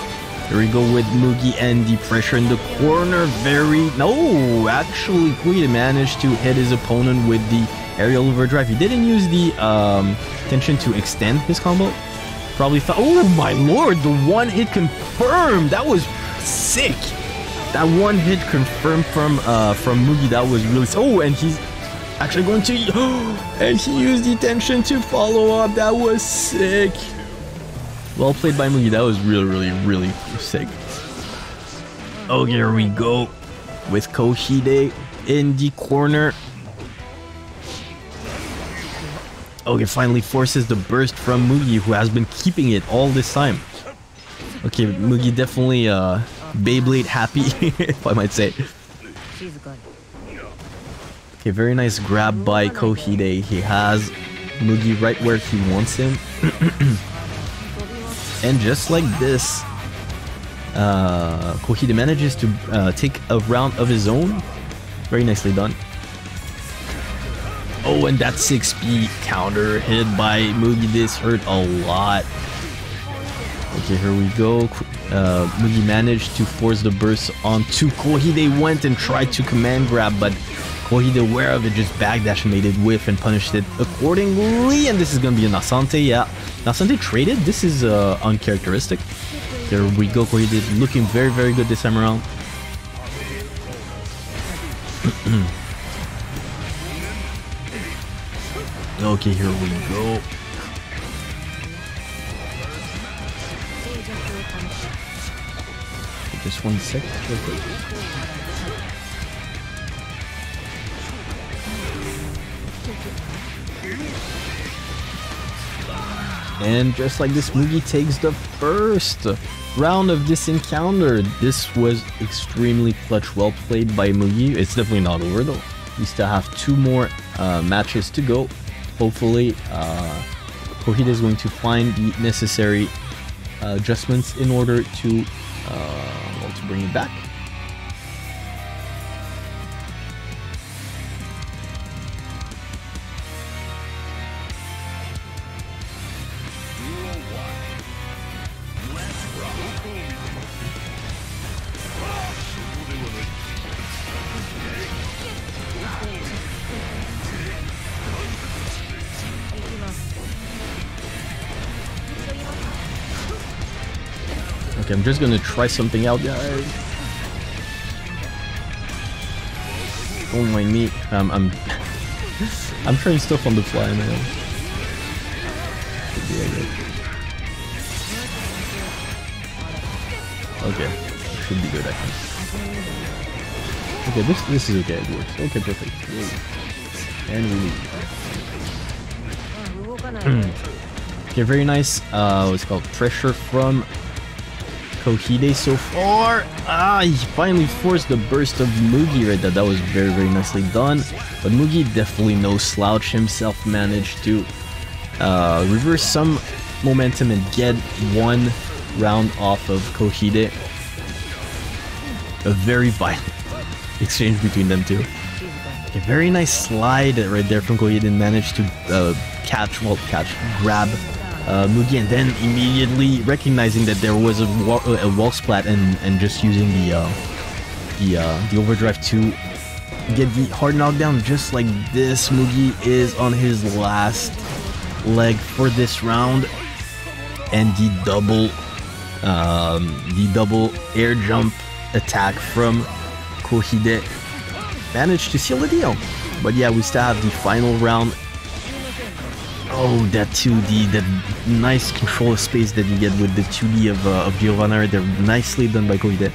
A: Here we go with Mugi and the pressure in the corner. Very... No! Actually, Kouhide managed to hit his opponent with the aerial overdrive. He didn't use the um, tension to extend his combo. Probably thought... Oh my lord! The one hit confirmed! That was sick! That one hit confirmed from uh, from Mugi. That was really... Oh, and he's actually going to... Oh, [GASPS] and he used the tension to follow up. That was sick! Well played by Mugi. That was really, really, really sick. Oh, here we go. With Kouhide in the corner. Okay, finally forces the burst from Mugi, who has been keeping it all this time. Okay, Mugi definitely uh, Beyblade happy, [LAUGHS] if I might say. Okay, very nice grab by Kouhide. He has Mugi right where he wants him. [CLEARS THROAT] and just like this, uh, Kouhide manages to uh, take a round of his own. Very nicely done. Oh, and that 6B counter hit by Mugi. This hurt a lot. Okay, here we go. Uh, managed to force the burst onto Kouhide. Went and tried to command grab, but Kouhide, aware of it, just backdash made it whiff and punished it accordingly. And this is going to be a Nascente. Yeah, Nascente traded. This is uh, uncharacteristic. There we go. Kouhide looking very, very good this time around. [CLEARS THROAT] Okay, here we go. Just one sec, real quick. And just like this, Mugi takes the first round of this encounter. This was extremely clutch, well played by Mugi. It's definitely not over though. We still have two more uh, matches to go hopefully uh, is going to find the necessary uh, adjustments in order to uh, well, to bring it back. Just gonna try something out, guys. Don't mind me. Um, I'm [LAUGHS] I'm trying stuff on the fly, man. Okay. Okay, should be good, I think. Okay, this this is okay. It works. Okay, perfect. And we leave. okay, very nice. Uh, what's it called pressure from Kouhide so far. Ah, he finally forced the burst of Mugi right there. That was very, very nicely done. But Mugi definitely no slouch himself managed to uh, reverse some momentum and get one round off of Kouhide. A very violent [LAUGHS] exchange between them two. A very nice slide right there from Kouhide and managed to uh, catch, well, catch, grab uh, Mugi and then immediately recognizing that there was a wall, a wall splat and, and just using the uh, the uh, the overdrive to get the hard knockdown just like this. Mugi is on his last leg for this round and the double um, the double air jump attack from Kouhide managed to seal the deal. But yeah, we still have the final round Oh, that 2D, that nice control of space that you get with the 2D of, uh, of. They're nicely done by Kouhide.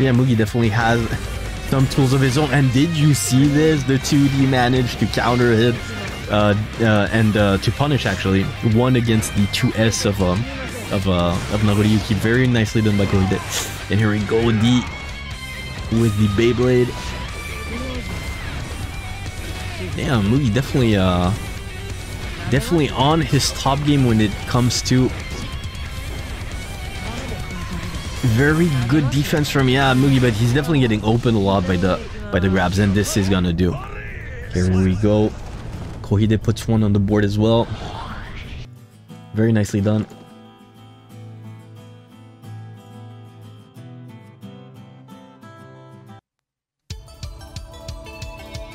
A: Yeah, Mugi definitely has [LAUGHS] some tools of his own. And did you see this? The 2D managed to counter hit uh, uh, and uh, to punish actually one against the 2S of um, of uh, of Nagoriyuki. Very nicely done by Kouhide. And here we go with the Beyblade. Damn, Mugi definitely uh definitely on his top game when it comes to very good defense from yeah Mugi, but he's definitely getting open a lot by the by the grabs, and this is gonna do. Here we go. Kouhide puts one on the board as well. Very nicely done.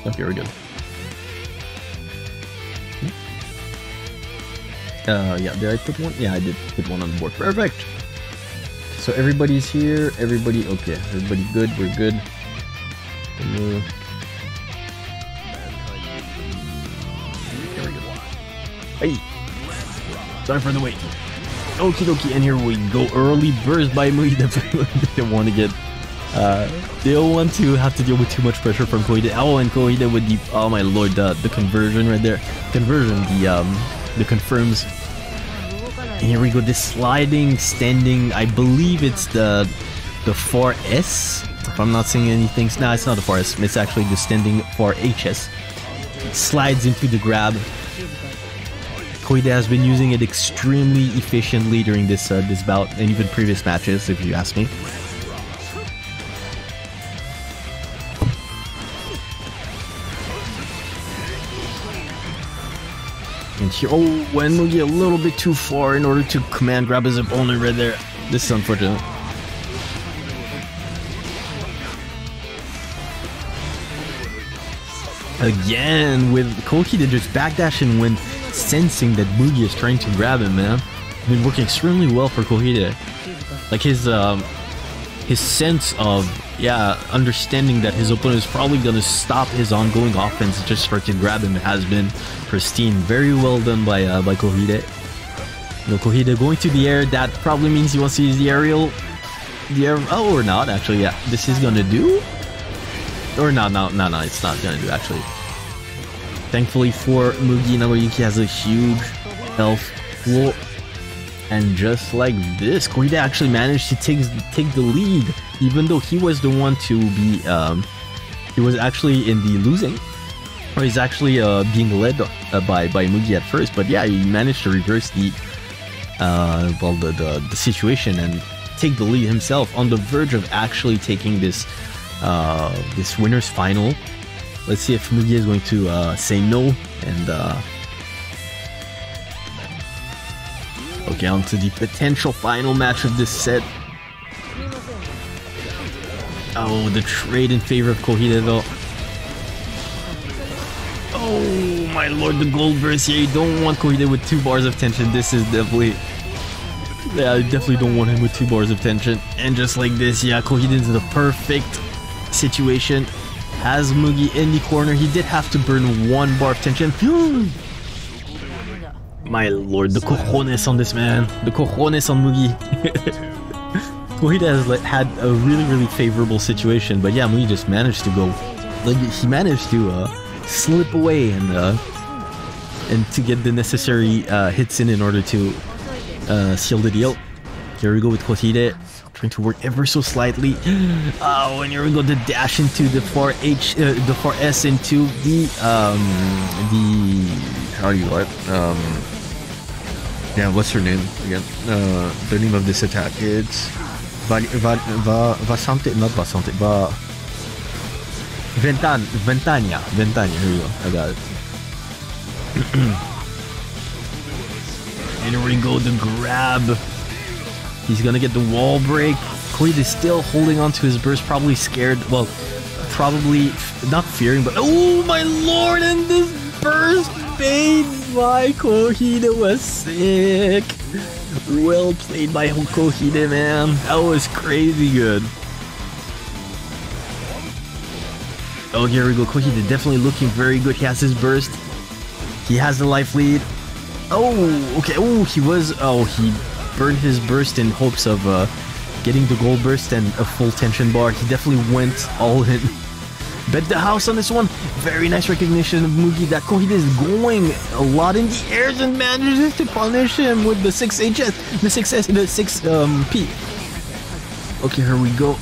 A: Oh, okay, we're good. Uh, yeah, did I put one? Yeah, I did put one on the board. Perfect. So everybody's here. Everybody, okay. Everybody good. We're good. Go. Hey. Sorry for the wait. Okie dokie, and here we go. Early burst by Mugi. Didn't want to get. Uh, they don't want to have to deal with too much pressure from Kouhide. Oh, and Kouhide with the. Oh my lord, the, the conversion right there. Conversion, the um, the confirms and here we go, this sliding, standing, I believe it's the the 4S, if I'm not seeing anything. No, it's not the 4S, it's actually the standing 4HS. It slides into the grab. Kouhide has been using it extremely efficiently during this uh, this bout and even previous matches, if you ask me. Oh, when get a little bit too far in order to command grab his opponent right there. This is unfortunate. Again, with Koki to just backdashing when sensing that Mugi is trying to grab him, man. Been working extremely well for Kouhide. Like his um his sense of yeah, understanding that his opponent is probably gonna stop his ongoing offense just for to grab him has been pristine. Very well done by uh, by Kouhide. Know, Kouhide going to the air, that probably means he wants to use the aerial. The air oh or not actually, yeah. This is gonna do? Or no, no, no, no, it's not gonna do actually. Thankfully for Mugi, Nagoriyuki has a huge health pool. And just like this, Kouhide actually managed to take take the lead, even though he was the one to be um, he was actually in the losing, or he's actually uh, being led uh, by by Mugi at first. But yeah, he managed to reverse the uh, well the, the the situation and take the lead himself on the verge of actually taking this uh, this winners final. Let's see if Mugi is going to uh, say no and uh, Okay, on to the potential final match of this set. Oh, the trade in favor of though. Oh my lord, the gold burst here. You don't want Kouhide with two bars of tension. This is definitely... Yeah, I definitely don't want him with two bars of tension. And just like this, yeah, Kouhide is the perfect situation. Has Mugi in the corner. He did have to burn one bar of tension. [GASPS] My lord, the cojones on this man. The cojones on Mugi. [LAUGHS] Mugi has had a really, really favorable situation, but yeah, Mugi just managed to go. Like he managed to uh, slip away and uh, and to get the necessary uh, hits in in order to uh, seal the deal. Here we go with Kouhide, trying to work ever so slightly. Oh, [GASPS] and here we go the dash into the 4H, uh, the 4S into the um the how do you what um yeah, what's her name again? Uh, the name of this attack. It's Va Vasante, not Va Ventan Ventania. Ventania. Here we go. I got it. and here we go. The grab. He's gonna get the wall break. Kouhide is still holding on to his burst, probably scared. Well, probably not fearing, but oh my lord! And this burst made by Kouhide was sick. Well played by Kouhide, man. That was crazy good. Oh, here we go. Kouhide definitely looking very good. He has his burst. He has the life lead. Oh, okay. Oh, he was. Oh, he burned his burst in hopes of uh, getting the gold burst and a full tension bar. He definitely went all in. [LAUGHS] Bet the house on this one. Very nice recognition of Mugi. That Kouhide is going a lot in the airs and manages to punish him with the 6 HS, the 6S, the 6 um, P. Okay, here we go.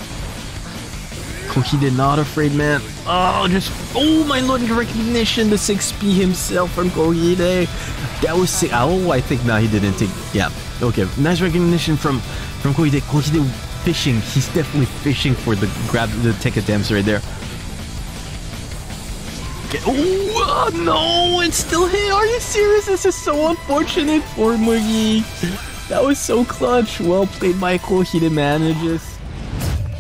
A: Kouhide not afraid, man. Oh, just oh my lord, recognition, the 6P himself from Kouhide. That was sick. Oh, I think now he didn't take. Yeah. Okay. Nice recognition from from Kouhide. Kouhide fishing. He's definitely fishing for the grab the tech attempts right there. Okay. Oh no! It's still hit. Are you serious? This is so unfortunate for Mugi. That was so clutch. Well played by Kouhide manages.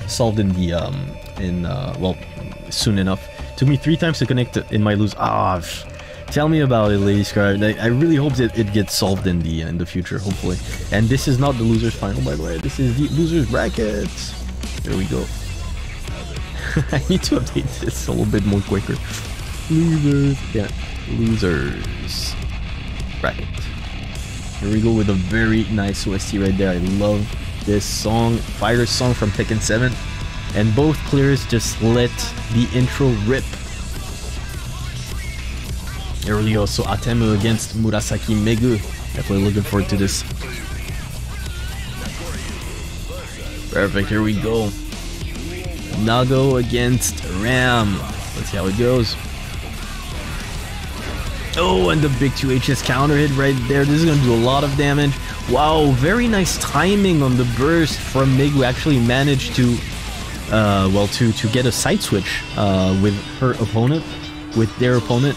A: Solved in the um in uh well soon enough. Took me three times to connect in my lose. Ah. Tell me about it, Lady Scar. I really hope that it gets solved in the in the future, hopefully. And this is not the losers final, by the way. This is the losers bracket. There we go. [LAUGHS] I need to update this a little bit more quicker. Losers, yeah, losers bracket. Here we go with a very nice OST right there. I love this song, Fighter song from Tekken 7. And both clears just let the intro rip. Here we go. So Atemu against Murasaki Megu. Definitely looking forward to this. Perfect. Here we go. Nago against Ram. Let's see how it goes. Oh, and the big 2HS counter hit right there. This is going to do a lot of damage. Wow, very nice timing on the burst from Megu. Actually managed to, uh, well, to, to get a side switch uh, with her opponent, with their opponent.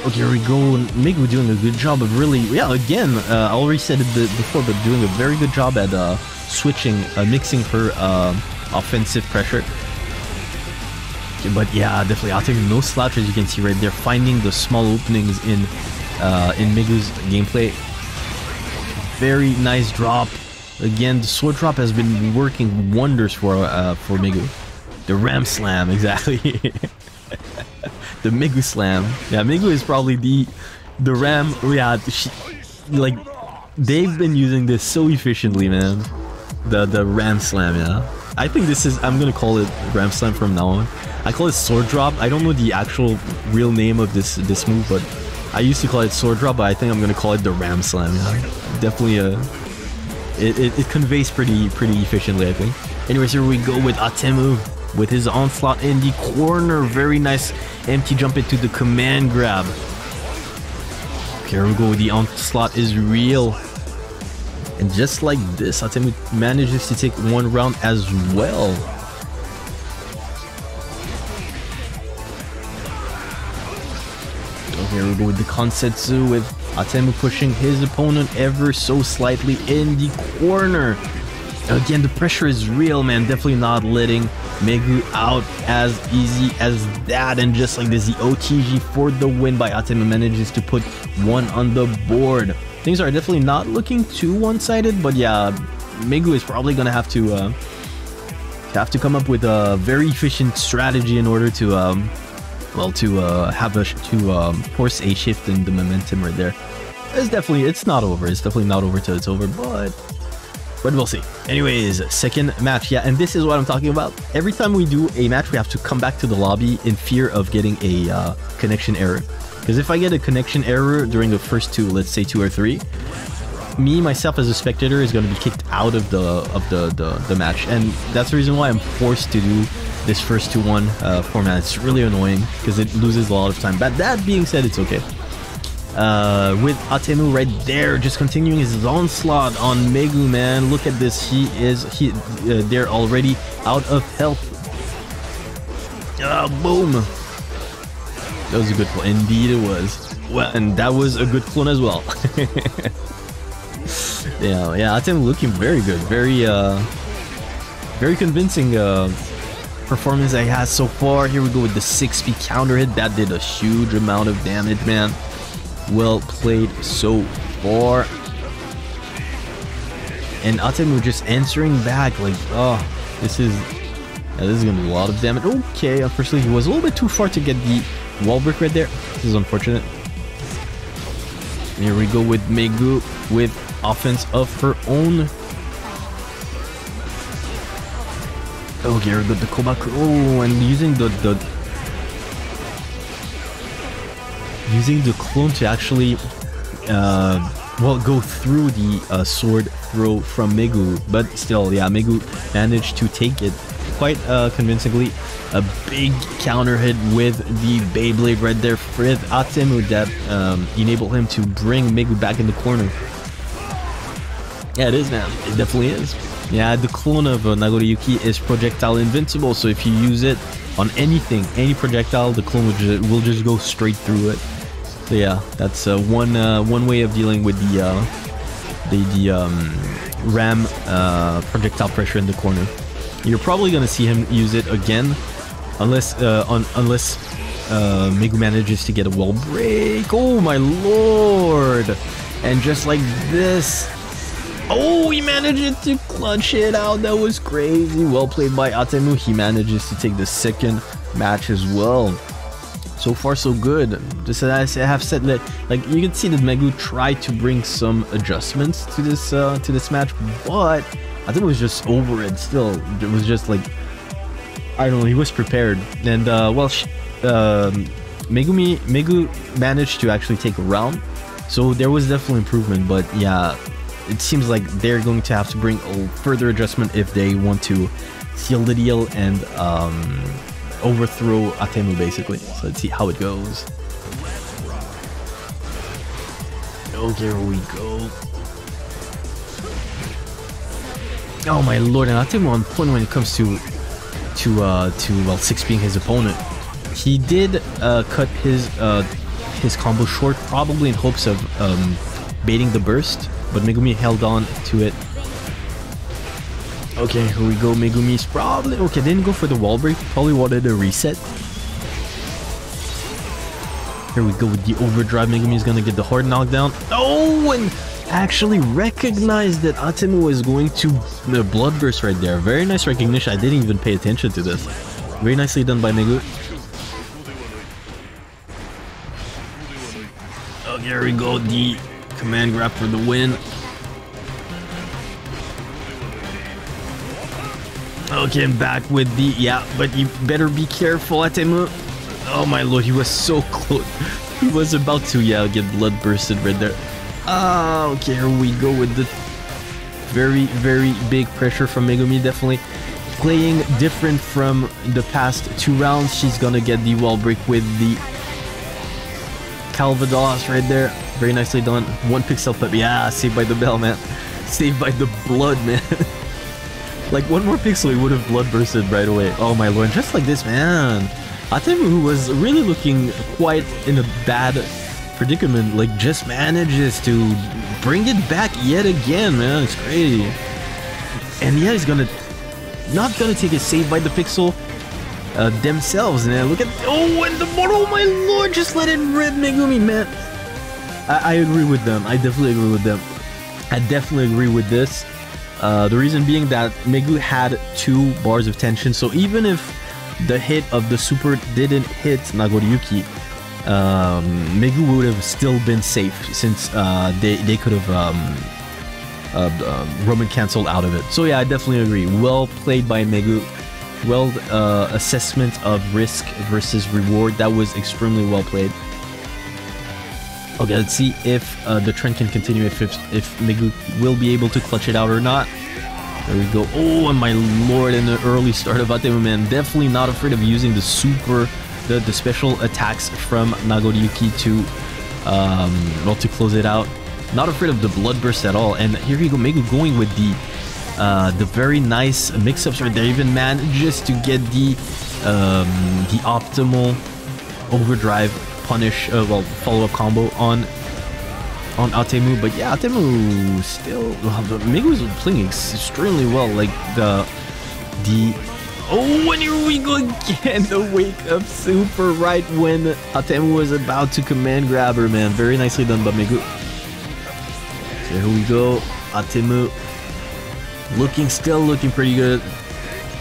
A: Okay, here we go. Megu doing a good job of really, yeah, again, uh, I already said it before, but doing a very good job at uh, switching, uh, mixing her uh, offensive pressure. But yeah, definitely, I'll take no slouch as you can see right there, finding the small openings in uh, in Megu's gameplay. Very nice drop. Again, the sword drop has been working wonders for uh, for Megu. The Ram Slam, [LAUGHS] exactly. the Megu Slam. Yeah, Megu is probably the the Ram. Yeah, she, like they've been using this so efficiently, man. The the Ram Slam. Yeah, I think this is. I'm gonna call it Ram Slam from now on. I call it Sword Drop. I don't know the actual real name of this this move, but I used to call it Sword Drop. But I think I'm gonna call it the Ram Slam. Definitely a. It, it, it conveys pretty pretty efficiently, I think. Anyways, here we go with Atemu with his onslaught in the corner. Very nice empty jump into the command grab. Okay, here we go. The onslaught is real. And just like this, Atemu manages to take one round as well. Here we go with the Konsetsu with Atemu pushing his opponent ever so slightly in the corner. Again, the pressure is real, man. Definitely not letting Megu out as easy as that. And just like this, the OTG for the win by Atemu manages to put one on the board. Things are definitely not looking too one-sided, but yeah, Megu is probably gonna have to uh, have to come up with a very efficient strategy in order to um, well to uh, have a to um, force a shift in the momentum right there. It's definitely it's not over. It's definitely not over till it's over, but but we'll see. Anyways, second match. Yeah, and this is what I'm talking about. Every time we do a match, we have to come back to the lobby in fear of getting a uh, connection error. Because if I get a connection error during the first two, let's say two or three, me myself as a spectator is going to be kicked out of the of the, the the match, and that's the reason why I'm forced to do this first two one uh, format. It's really annoying because it loses a lot of time. But that being said, it's okay. Uh, with Atemu right there, just continuing his onslaught on Megu, man. Look at this. He is he. Uh, they're already out of health. Uh, boom. That was a good clone. Indeed, it was. Well, and that was a good clone as well. [LAUGHS] yeah, yeah. Atemu looking very good. Very, uh, very convincing. Uh, performance I had so far. Here we go with the 6p counter hit. That did a huge amount of damage, man. Well played so far. And Atemu just answering back like, oh, this is yeah, this is gonna be a lot of damage. Okay, unfortunately he was a little bit too far to get the wall break right there. This is unfortunate. Here we go with Megu with offense of her own. Oh, here we the Kobaku. Oh, and using the, the using the clone to actually uh, well go through the uh, sword throw from Megu, but still, yeah, Megu managed to take it quite uh, convincingly. A big counter hit with the Beyblade right there with Atemu that um, enabled him to bring Megu back in the corner. Yeah, it is, man. It definitely is. Yeah, the clone of uh, Nagoriyuki is projectile invincible, so if you use it on anything, any projectile, the clone will just, will just go straight through it. So yeah, that's uh, one uh, one way of dealing with the uh, the, the um, ram uh, projectile pressure in the corner. You're probably gonna see him use it again, unless uh, un unless uh, Megu manages to get a wall break. Oh my lord! And just like this, oh, he managed to clutch it out. That was crazy. Well played by Atemu. He manages to take the second match as well so far so good. Just as I have said that, like you can see that Megu tried to bring some adjustments to this uh, to this match, but I think it was just over it. Still, it was just like I don't know. He was prepared, and uh, well, um, Megumi Megu managed to actually take a round, so there was definitely improvement. But yeah, it seems like they're going to have to bring a further adjustment if they want to seal the deal and um, overthrow Atemu basically. So let's see how it goes. Oh, here we go. Oh my lord, and Atemu on point when it comes to to uh to well six being his opponent. He did uh, cut his uh his combo short, probably in hopes of um, baiting the burst, but Megumi held on to it Okay, here we go. Megumi's probably... Okay, didn't go for the wall break. Probably wanted a reset. Here we go with the overdrive. Megumi's gonna get the hard knockdown. Oh, and actually recognized that Atemu was going to the blood burst right there. Very nice recognition. I didn't even pay attention to this. Very nicely done by Megu. Oh, here we go. The command grab for the win. Okay, I'm back with the... Yeah, but you better be careful, Atemu. Oh my lord, he was so [LAUGHS] close. he was about to, yeah, get blood bursted right there. Ah, okay, here we go with the very, very big pressure from Megumi, definitely. Playing different from the past two rounds. She's gonna get the wall break with the Calvados right there. Very nicely done. One pixel but Yeah, saved by the bell, man. [LAUGHS] Saved by the blood, [LAUGHS] man. Like one more pixel, he would have blood bursted right away. Oh my lord, just like this, man. Atemu was really looking quite in a bad predicament, like just manages to bring it back yet again, man. It's crazy. And yeah, he's gonna not gonna take a save by the pixel uh, themselves, man. Look at oh, and the oh my lord, just let it rip, Megumi, man. I, I agree with them. I definitely agree with them. I definitely agree with this. Uh, the reason being that Megu had two bars of tension, so even if the hit of the super didn't hit Nagoriyuki, um, Megu would have still been safe since uh, they, they could have um, uh, uh, Roman canceled out of it. So yeah, I definitely agree. Well played by Megu. Well uh, assessment of risk versus reward. That was extremely well played. Okay, let's see if uh, the trend can continue, if, if, if Megu will be able to clutch it out or not. There we go. Oh, and my lord, in the early start of Atemu, man. Definitely not afraid of using the super, the, the special attacks from Nagoriyuki to, um, well, to close it out. Not afraid of the blood burst at all. And here you go, Megu going with the, uh, the very nice mix-ups right there. Even manages to get the, um, the optimal overdrive punish, uh, well, follow-up combo on on Atemu. But yeah, Atemu still, well, was playing extremely well. Like the the oh, and here we go again. The wake up super right when Atemu was about to command grab her, man. Very nicely done by Megu. So here we go, Atemu looking still looking pretty good.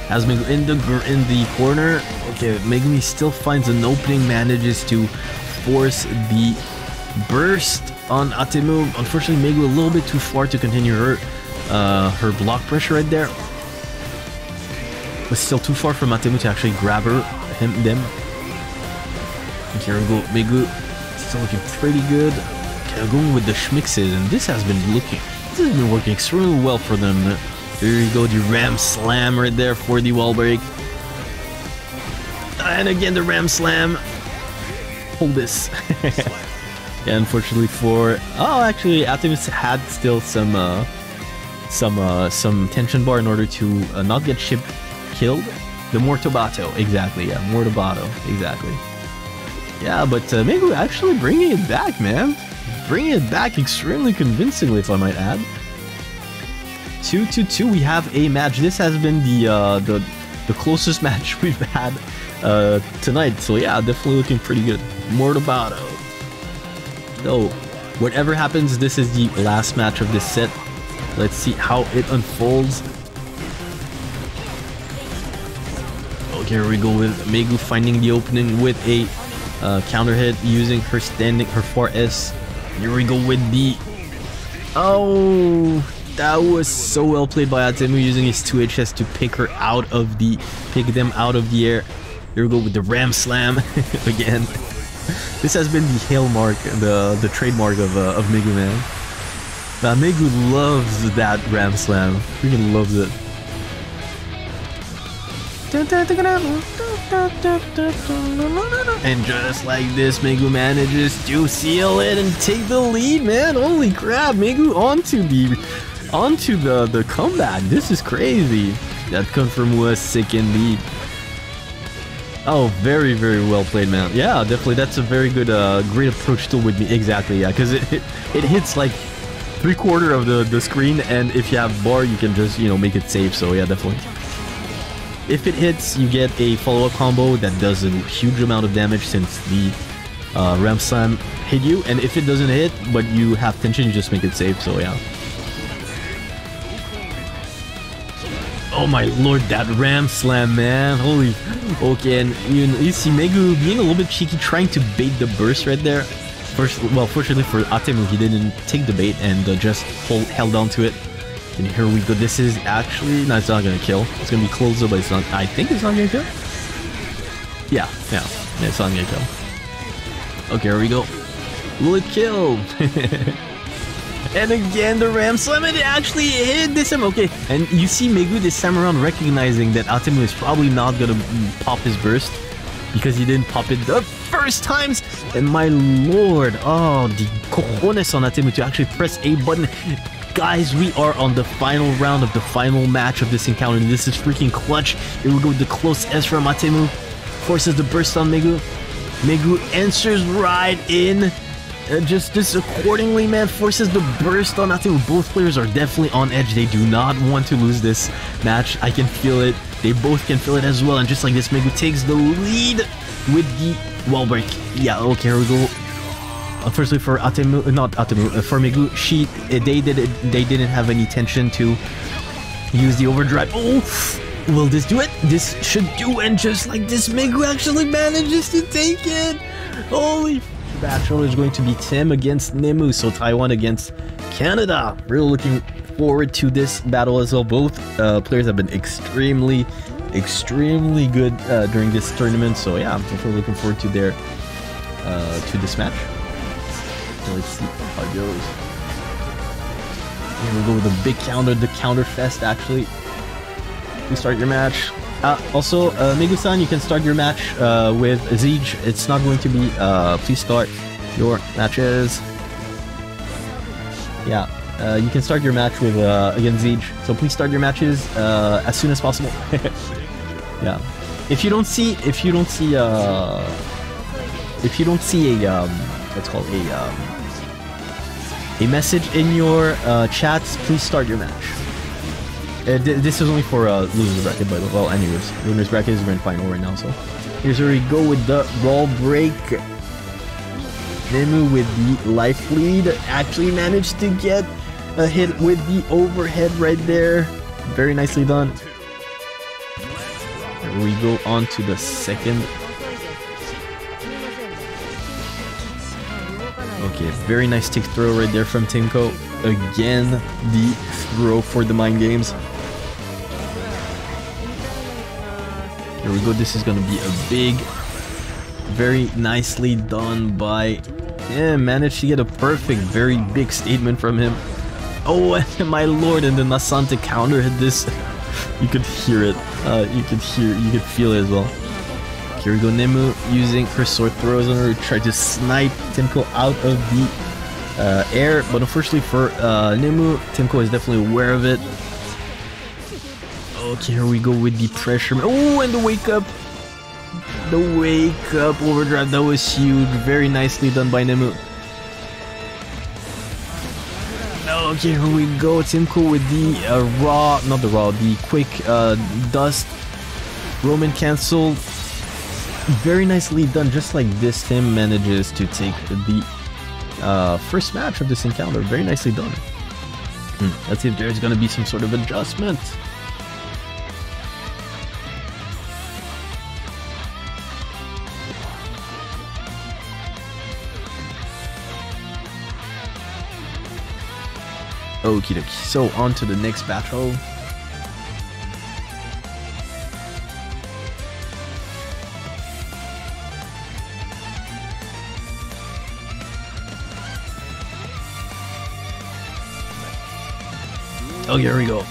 A: As Megu in the in the corner, okay, Megumi still finds an opening, manages to force the burst on Atemu. Unfortunately, Megu a little bit too far to continue her uh, her block pressure right there. But still too far for Atemu to actually grab her, him, them. We go, Megu still looking pretty good. Going with the schmixes, and this has been looking, this has been working extremely well for them. Here you go, the Ram Slam right there for the wall break. And again, the Ram Slam. Hold this. [LAUGHS] yeah, unfortunately for... Oh, actually, Atemu's had still some... Uh, some uh, some tension bar in order to uh, not get ship killed. The Mortobato, exactly, yeah, Mortobato, exactly. Yeah, but uh, maybe actually bringing it back, man. Bringing it back extremely convincingly, if I might add. 2 to 2, we have a match. This has been the uh, the, the closest [LAUGHS] match we've had uh, tonight. So yeah, definitely looking pretty good. Mortobato. So, whatever happens, this is the last match of this set. Let's see how it unfolds. Here we go with Megu finding the opening with a uh, counter hit using her standing, her 4S. Here we go with the... Oh, that was so well played by Atemu using his 2HS to pick her out of the... pick them out of the air. Here we go with the Ram Slam [LAUGHS] again. This has been the hail mark, the the trademark of uh, of Megu Man. Now Megu loves that Ram Slam. Freaking loves it. And just like this, Megu manages to seal it and take the lead, man. Holy crap, Megu onto the onto the the comeback. This is crazy. That confirm was sick indeed. Oh, very, very well played, man. Yeah, definitely. That's a very good, uh, great approach still with me. Exactly, yeah, because it, it, it hits like three quarter of the, the screen, and if you have bar, you can just, you know, make it safe. So yeah, definitely. If it hits, you get a follow-up combo that does a huge amount of damage since the uh, Ram Slam hit you, and if it doesn't hit, but you have tension, you just make it safe. So yeah. Oh my lord, that Ram Slam, man. Holy. Okay, and you, you see Megu being a little bit cheeky, trying to bait the burst right there. First, well, fortunately for Atemu, he didn't take the bait and uh, just hold, held on to it. And here we go. This is actually... No, it's not going to kill. It's going to be closer, but it's not... I think it's not going to kill. Yeah, yeah. yeah it's not going to kill. Okay, here we go. Will it kill? [LAUGHS] And again, the Ram Slam, it actually hit this time. Okay, and you see Megu this time around recognizing that Atemu is probably not gonna pop his burst because he didn't pop it the first times. And my lord, oh, the cojones on Atemu to actually press a button. Guys, we are on the final round of the final match of this encounter. And this is freaking clutch. Here we go with the close S from Atemu. Forces the burst on Megu. Megu answers right in. Uh, just this accordingly, man, forces the burst on. Think both players are definitely on edge. They do not want to lose this match. I can feel it. They both can feel it as well. And just like this, Megu takes the lead with the wall break. Yeah, okay, here we go. Unfortunately for Atemu, uh, not Atemu, uh, for Megu, she, uh, they, did, they didn't have any intention to use the overdrive. Oh! Will this do it? This should do, and just like this, Megu actually manages to take it! Holy battle is going to be Tim against Nemu, so Taiwan against Canada. Really looking forward to this battle as well. Both uh, players have been extremely, extremely good uh, during this tournament, so yeah, I'm definitely looking forward to their uh, to this match. So let's see how it goes. Here we go with a big counter, the counter fest actually. You start your match. Uh, also, uh, Megu-san, you can start your match uh, with Zeidge. It's not going to be... Uh, please start your matches. Yeah, uh, you can start your match with, uh, against. So please start your matches uh, as soon as possible. [LAUGHS] yeah. If you don't see... If you don't see... Uh, if you don't see a... Um, what's called a... Um, a message in your uh, chats, please start your match. Uh, this is only for uh, losers bracket, but well, anyways, winners bracket is grand final right now. So here's where we go with the ball break. Nemu with the life lead actually managed to get a hit with the overhead right there. Very nicely done. We go on to the second Okay, very nice tick throw right there from Timko. Again, the throw for the mind games. Here we go. This is going to be a big, very nicely done by yeah, managed to get a perfect, very big statement from him. Oh, [LAUGHS] my lord, and the Nascente counter hit this. [LAUGHS] you could hear it. Uh, you could hear, you could feel it as well. Here we go, Nemu using her sword throws on her to try to snipe Timko out of the uh, air, but unfortunately for uh, Nemu, Timko is definitely aware of it. Okay, here we go with the pressure. Oh, and the wake up. The wake up overdrive, that was huge. Very nicely done by Nemu. Okay, here we go. Timko with the uh, raw, not the raw, the quick uh, dust. Roman cancel very nicely done. Just like this, Tim manages to take the uh, first match of this encounter. Very nicely done. Hmm. Let's see if there's going to be some sort of adjustment. Okie dokie. So, on to the next battle. Here we go.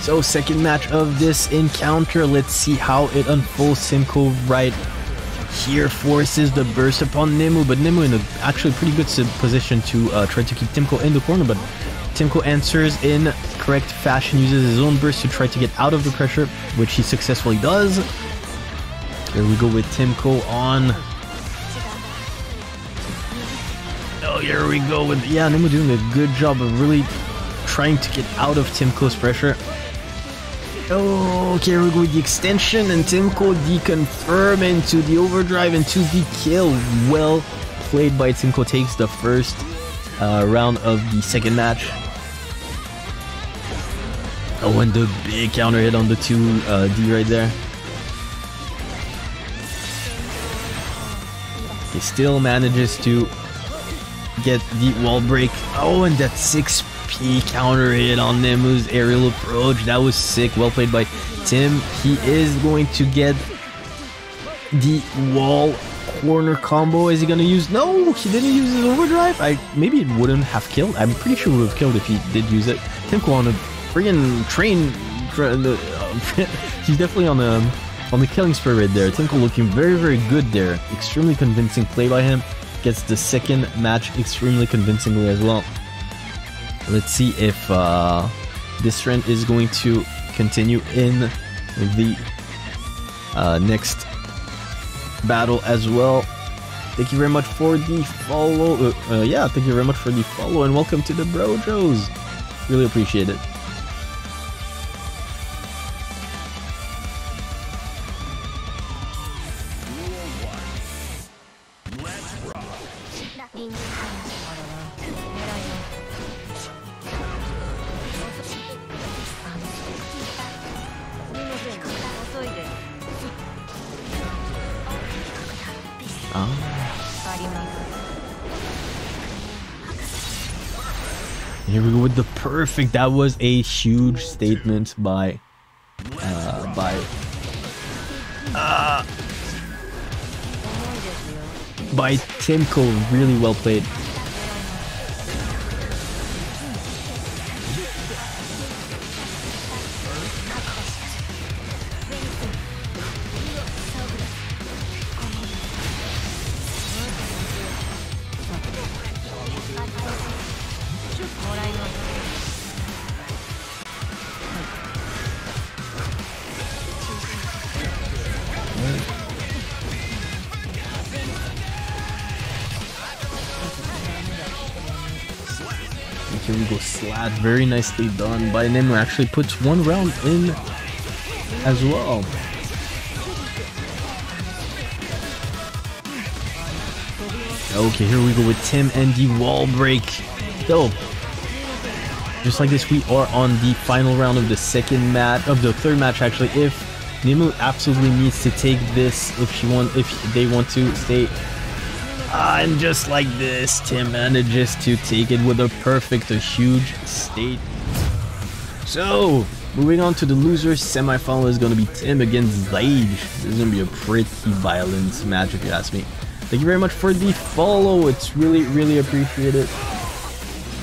A: So, second match of this encounter. Let's see how it unfolds. Simcoe right here forces the burst upon Nemu, but Nemu in a actually pretty good position to uh, try to keep Timko in the corner, but Timko answers in correct fashion, uses his own burst to try to get out of the pressure, which he successfully does. Here we go with Timko on here we go with yeah, Nemu doing a good job of really trying to get out of Timko's pressure. Oh, okay, here we go with the extension and Timko deconfirm into the overdrive into the kill. Well played by Timko takes the first uh, round of the second match. Oh, and the big counter hit on the 2D uh, right there. He still manages to get the wall break. Oh, and that 6p counter hit on Nemu's aerial approach. That was sick. Well played by Tim. He is going to get the wall corner combo. Is he going to use... No, he didn't use his overdrive. I Maybe it wouldn't have killed. I'm pretty sure it would have killed if he did use it. Tim on a friggin' train... Uh, [LAUGHS] he's definitely on the on the killing spree right there. Timko looking very, very good there. Extremely convincing play by him gets the second match extremely convincingly as well. Let's see if uh, this trend is going to continue in the uh, next battle as well. Thank you very much for the follow. Uh, uh yeah, thank you very much for the follow and welcome to the Brojos. Really appreciate it. Perfect. That was a huge statement by uh, by uh, by Timko. Really well played. Very nicely done by Nemu. Actually puts one round in as well. Okay, here we go with Tim and the wall break. So, just like this, we are on the final round of the second match, of the third match actually. If Nemu absolutely needs to take this, if she want, if they want to stay and just like this, Tim manages to take it with a perfect, a huge state. So, moving on to the losers semifinal is going to be Tim against Zeidge. This is going to be a pretty violent match if you ask me. Thank you very much for the follow. It's really, really appreciated.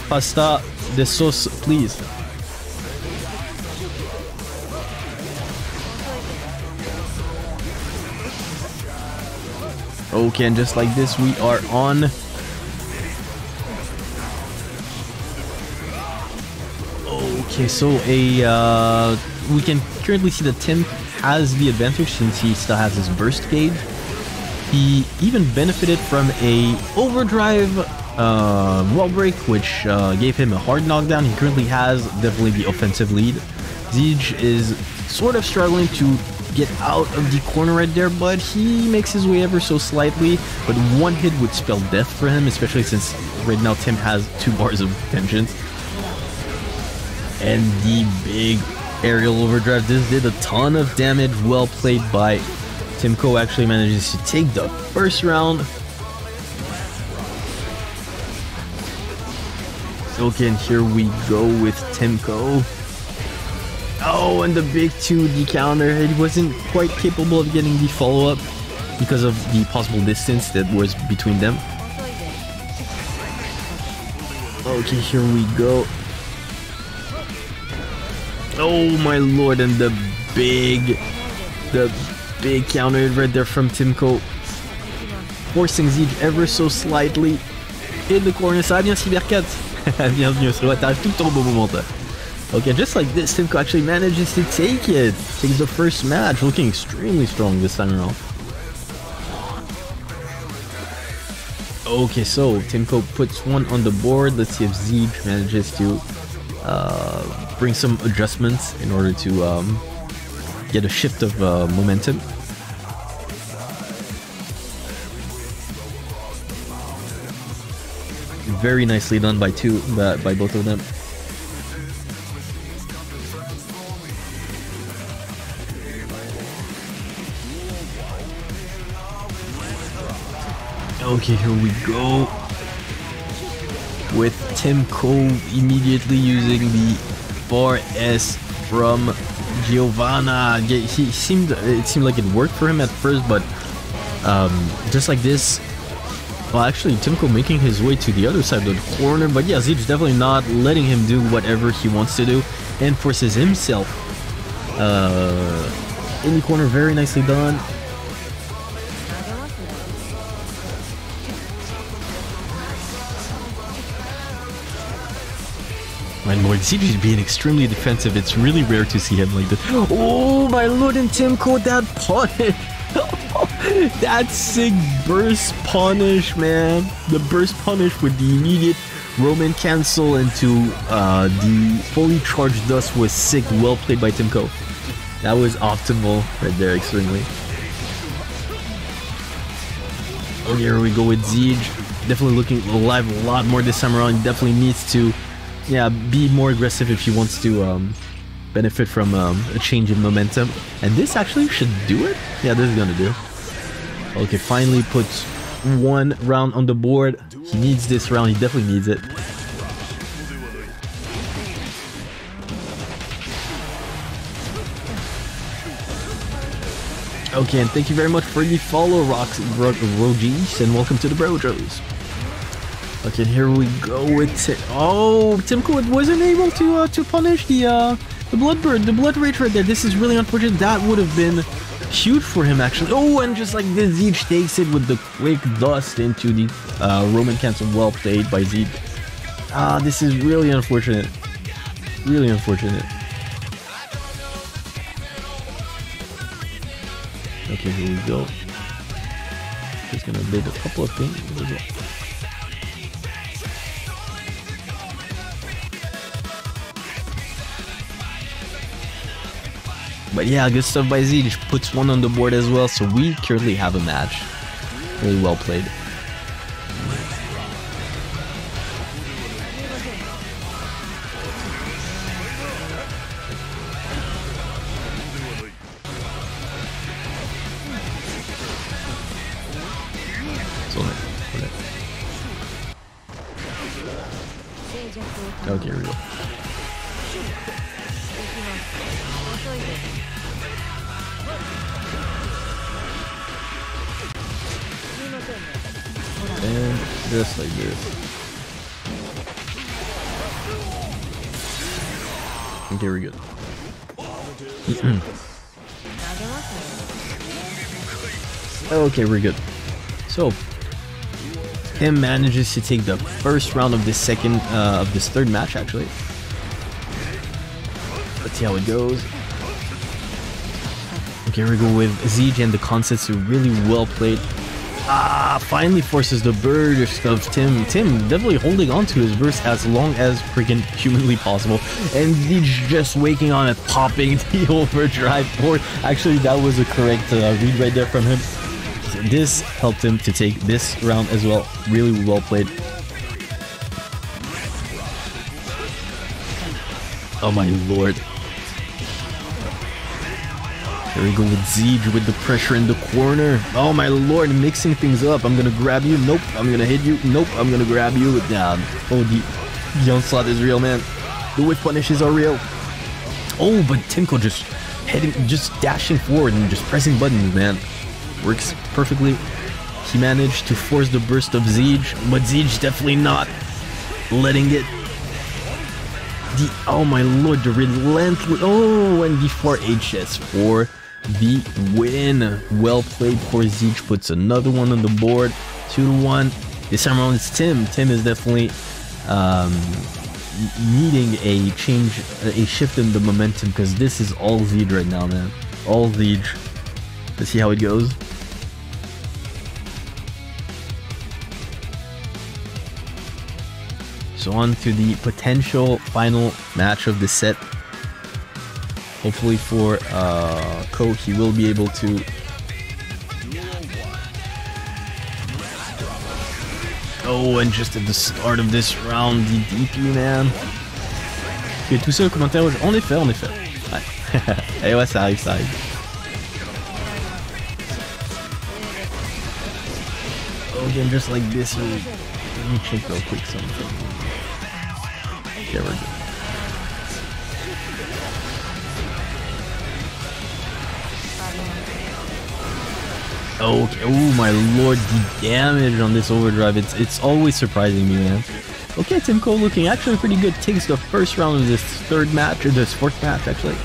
A: Pasta de sauce, please. Okay, and just like this, we are on. Okay, so a uh, we can currently see that Tim has the advantage since he still has his burst gauge. He even benefited from a overdrive uh, wall break, which uh, gave him a hard knockdown. He currently has definitely the offensive lead. Zeidge is sort of struggling to get out of the corner right there, but he makes his way ever so slightly. But one hit would spell death for him, especially since right now Tim has two bars of vengeance. And the big aerial overdrive. This did a ton of damage. Well played by Timko. Actually manages to take the first round. Okay, here we go with Timko. Oh, and the big 2D counter, it wasn't quite capable of getting the follow-up because of the possible distance that was between them. Okay, here we go. Oh my lord, and the big, the big counter right there from Timko. Forcing Zeidge ever so slightly in the corner. Ça va bien, Cybercat [LAUGHS] Bienvenue sur t'arrives tout temps au moment. Okay, just like this, Timko actually manages to take it. Takes the first match, looking extremely strong this time around. Okay, so Timko puts one on the board. Let's see if Zeidge manages to uh, bring some adjustments in order to um, get a shift of uh, momentum. Very nicely done by two, by, by both of them. Okay, here we go. With Timko immediately using the bar S from Giovanna. He seemed it seemed like it worked for him at first, but um, just like this. Well, actually, Timko making his way to the other side of the corner, but yeah, Zeidge definitely not letting him do whatever he wants to do, and forces himself uh, in the corner. Very nicely done. My lord, CG's being extremely defensive. It's really rare to see him like this. Oh, my lord, and Timko, that punish. [LAUGHS] that sick burst punish, man. The burst punish with the immediate Roman cancel into uh, the fully charged dust was sick. Well played by Timko. That was optimal right there, extremely. Okay, here we go with Zeidge. Definitely looking alive a lot more this time around. Definitely needs to yeah, be more aggressive if he wants to um, benefit from um, a change in momentum. And this actually should do it? Yeah, this is gonna do. Okay, finally puts one round on the board. He needs this round, he definitely needs it. Okay, and thank you very much for the follow, Rocks, Ro Rogis, and welcome to the Brojos. Okay, here we go with it. Oh, Timko wasn't able to uh, to punish the uh, the Bloodbird, the Blood Rage right there. This is really unfortunate. That would have been huge for him actually. Oh, and just like this, Zeidge takes it with the quick dust into the uh, Roman cancel. Well played by Zeidge. Ah, this is really unfortunate. Really unfortunate. Okay, here we go. Just gonna build a couple of things. But yeah, good stuff by Z. Just puts one on the board as well. So we currently have a match. Really well played. Okay, we're good. So, him manages to take the first round of this second, uh, of this third match actually. Let's see how it goes. Okay, we go with Zeidge and the concepts are really well played. Ah, finally forces the burst of Tim. Tim definitely holding on to his burst as long as freaking humanly possible. And he's just waking on it, popping [LAUGHS] the overdrive board. Actually, that was a correct uh, read right there from him. This helped him to take this round as well. Really well played. Oh my lord. There we go with Zeidge with the pressure in the corner. Oh my lord, mixing things up. I'm gonna grab you. Nope. I'm gonna hit you. Nope. I'm gonna grab you. Down. Oh, the, the onslaught is real, man. The whiff punishes are real. Oh, but Timko just heading, just dashing forward and just pressing buttons, man. Works perfectly. He managed to force the burst of Zeidge, but Zeidge definitely not letting it the oh my lord the relentless oh and before HS for the win. Well played for Zeidge puts another one on the board. 2 to 1. This time around it's Tim. Tim is definitely um, needing a change, a shift in the momentum because this is all Zeidge right now, man. All Zeidge. Let's see how it goes. So on to the potential final match of the set hopefully for uh, Ko, he will be able to Oh, and just at the start of this round, the DP, man. Ok, tout ça au commentaire En effet, en effet. Ouais. [LAUGHS] Et ouais, ça arrive, ça arrive. Again, just like this. Let me check real quick something. Okay, we're good. Okay. Oh my lord, the damage on this overdrive. It's it's always surprising me, man. Okay, Timko looking actually pretty good. Takes the first round of this third match, or this fourth match, actually.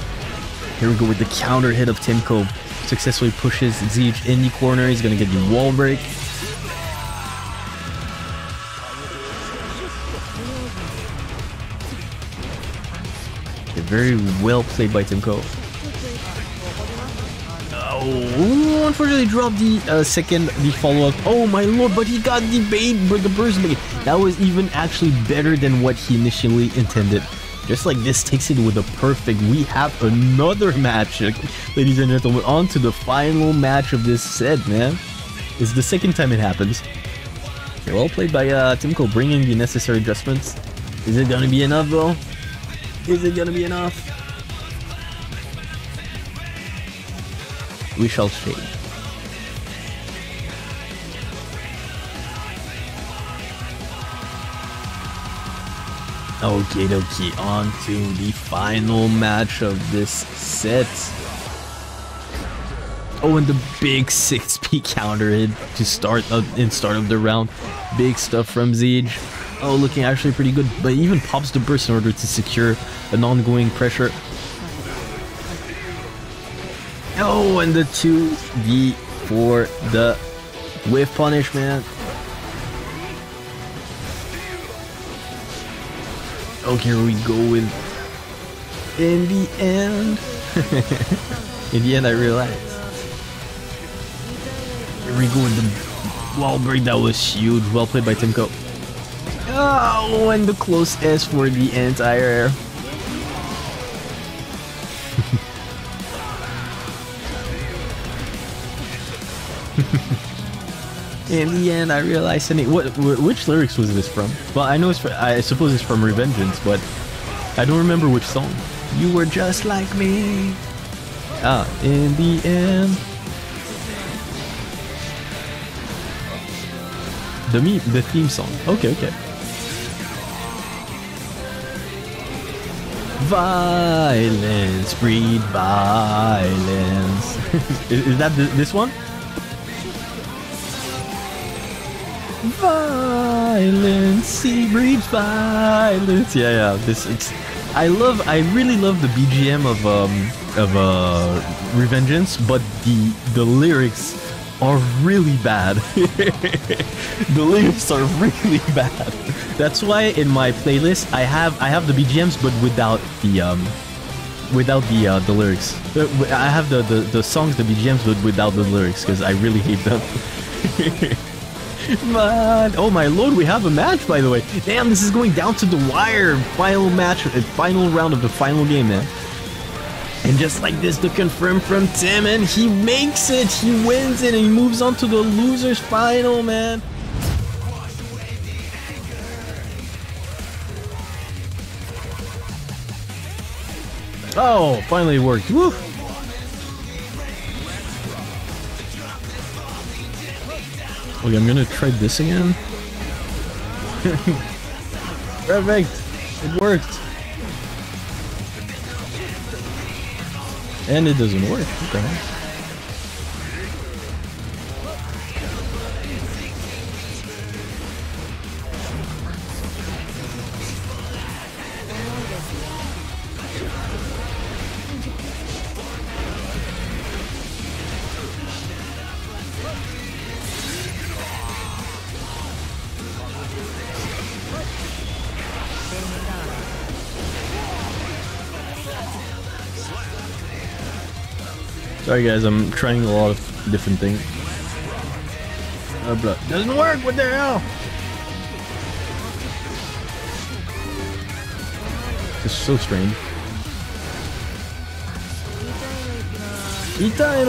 A: Here we go with the counter hit of Timko. Successfully pushes Zeidge in the corner. He's gonna get the wall break. Very well played by Timko. Oh, unfortunately dropped the uh, second, the follow-up. Oh my lord, but he got the bait, but the burst bait. That was even actually better than what he initially intended. Just like this takes it with a perfect. We have another match, ladies and gentlemen. On to the final match of this set, man. It's the second time it happens. Well played by uh, Timko, bringing the necessary adjustments. Is it gonna be enough, though? Is it gonna be enough? we shall see. Okay, okay, on to the final match of this set. Oh, and the big [LAUGHS] 6p counter hit to start in start of the round. Big stuff from Zeidge. Oh, looking actually pretty good, but even pops the burst in order to secure an ongoing pressure Oh, and the 2D for the whiff punishment. Okay, here we go with... In the end... [LAUGHS] In the end, I realized. Here we go with the wall break. That was huge. Well played by Timko. Oh, and the close S for the entire air. [LAUGHS] In the end, I realized any what which lyrics was this from? Well, I know it's from, I suppose it's from Revengeance, but I don't remember which song. You were just like me. Ah, in the end. The me the theme song. Okay, okay. Violence breed violence. [LAUGHS] is, that th this one? Violence, he breeds violence. Yeah, yeah. This it's. I love. I really love the BGM of um of uh Revengeance, but the the lyrics are really bad. [LAUGHS] the lyrics are really [LAUGHS] bad. That's why in my playlist I have I have the BGMs but without the um without the uh, the lyrics. Uh, I have the, the the songs the BGMs but without the lyrics because I really hate them. [LAUGHS] Man, oh my lord, we have a match by the way. Damn, this is going down to the wire. Final match, uh, final round of the final game, man. And just like this, the confirm from Tim, and he makes it. He wins it, and he moves on to the losers final, man. Oh, finally it worked. Woo! Okay, I'm gonna try this again. [LAUGHS] Perfect! It worked! And it doesn't work. Okay. Sorry guys, I'm trying a lot of different things. Blah. Doesn't work, what the hell? This is so strange. Ita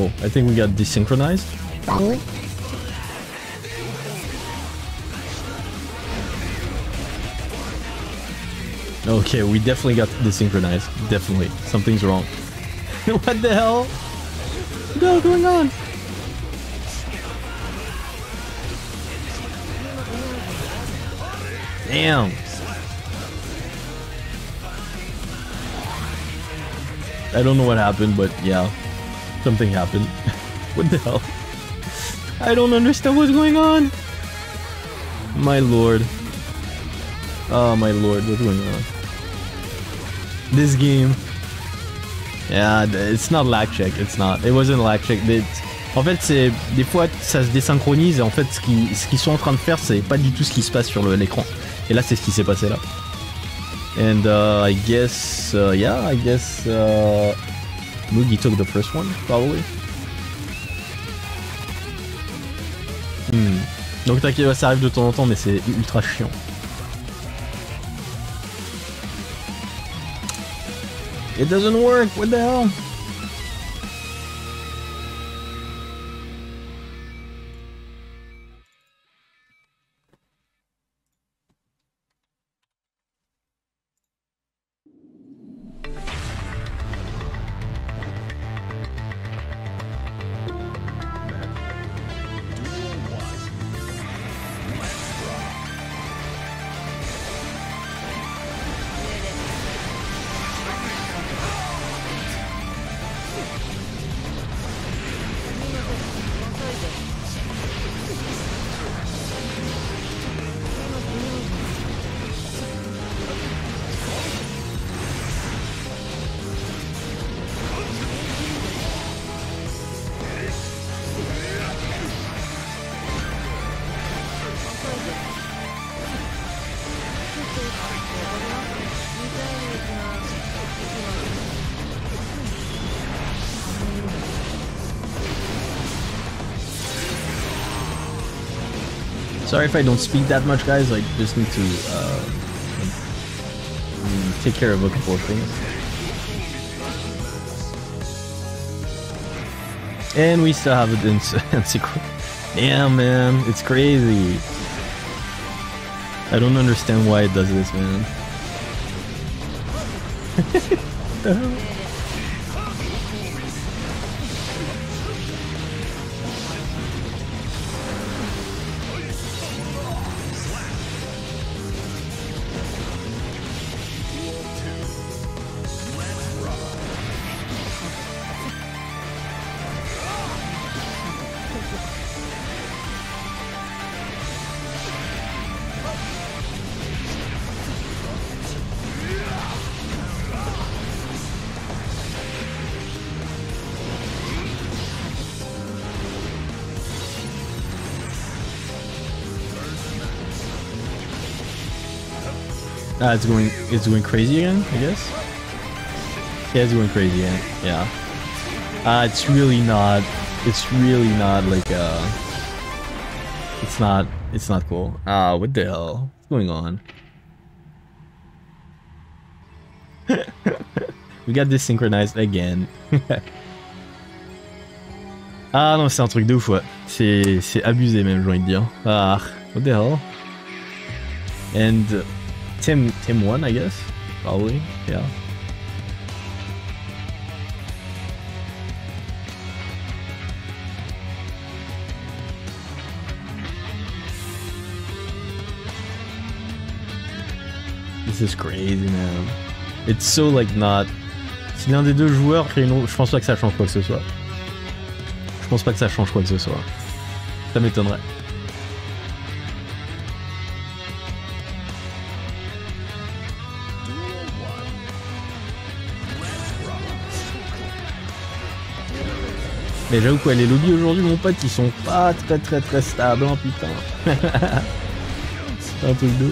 A: Uh-oh. I think we got desynchronized. Okay, we definitely got desynchronized. Definitely. Something's wrong. [LAUGHS] what the hell? What's going on? Damn. I don't know what happened, but yeah, something happened. [LAUGHS] what the hell? I don't understand what's going on. My lord. Oh my lord, what's going on? This game. Yeah, it's not lag check, it's not. It wasn't lag check. En fait, c'est des fois ça se désynchronise et en fait ce qu'ils sont en train de faire, c'est pas du tout ce qui se passe sur l'écran. Et là, c'est ce qui s'est passé là. And uh, I guess, uh, yeah, I guess uh, Mugi took the first one, probably. Hmm. Donc t'inquiète, ça arrive de temps en temps, mais c'est ultra chiant. It doesn't work, what the hell? Sorry if I don't speak that much, guys. I just need to uh, take care of a couple of things. And we still have it in secret. Damn, man, it's crazy. I don't understand why it does this, man. [LAUGHS] Uh, it's going it's going crazy again, I guess. Yeah, it's going crazy again. Yeah. Uh, it's really not. It's really not like uh. It's not. It's not cool. Ah, uh, what the hell? What's going on? [LAUGHS] we got this synchronized again. [LAUGHS] ah non, c'est un truc de ouf, ouais. C'est abusé même, j'ai envie de dire. Ah, what the hell? And. Tim Tim won, I guess. Probably, yeah. This is crazy, man. It's so like not. Si l'un des deux joueurs crée une je pense pas que ça change quoi que ce soit. Je pense pas que ça change quoi que ce soit. Ça m'étonnerait. Mais j'avoue quoi, les lobbies aujourd'hui, mon pote, ils sont pas très très très stables, hein, putain. [LAUGHS] C'est un truc de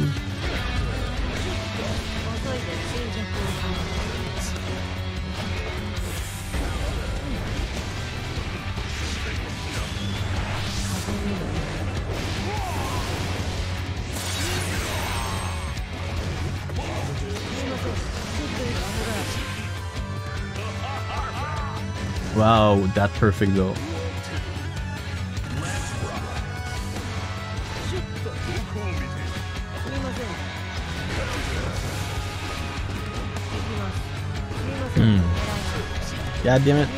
A: Wow, that perfect though. Hmm. God damn it.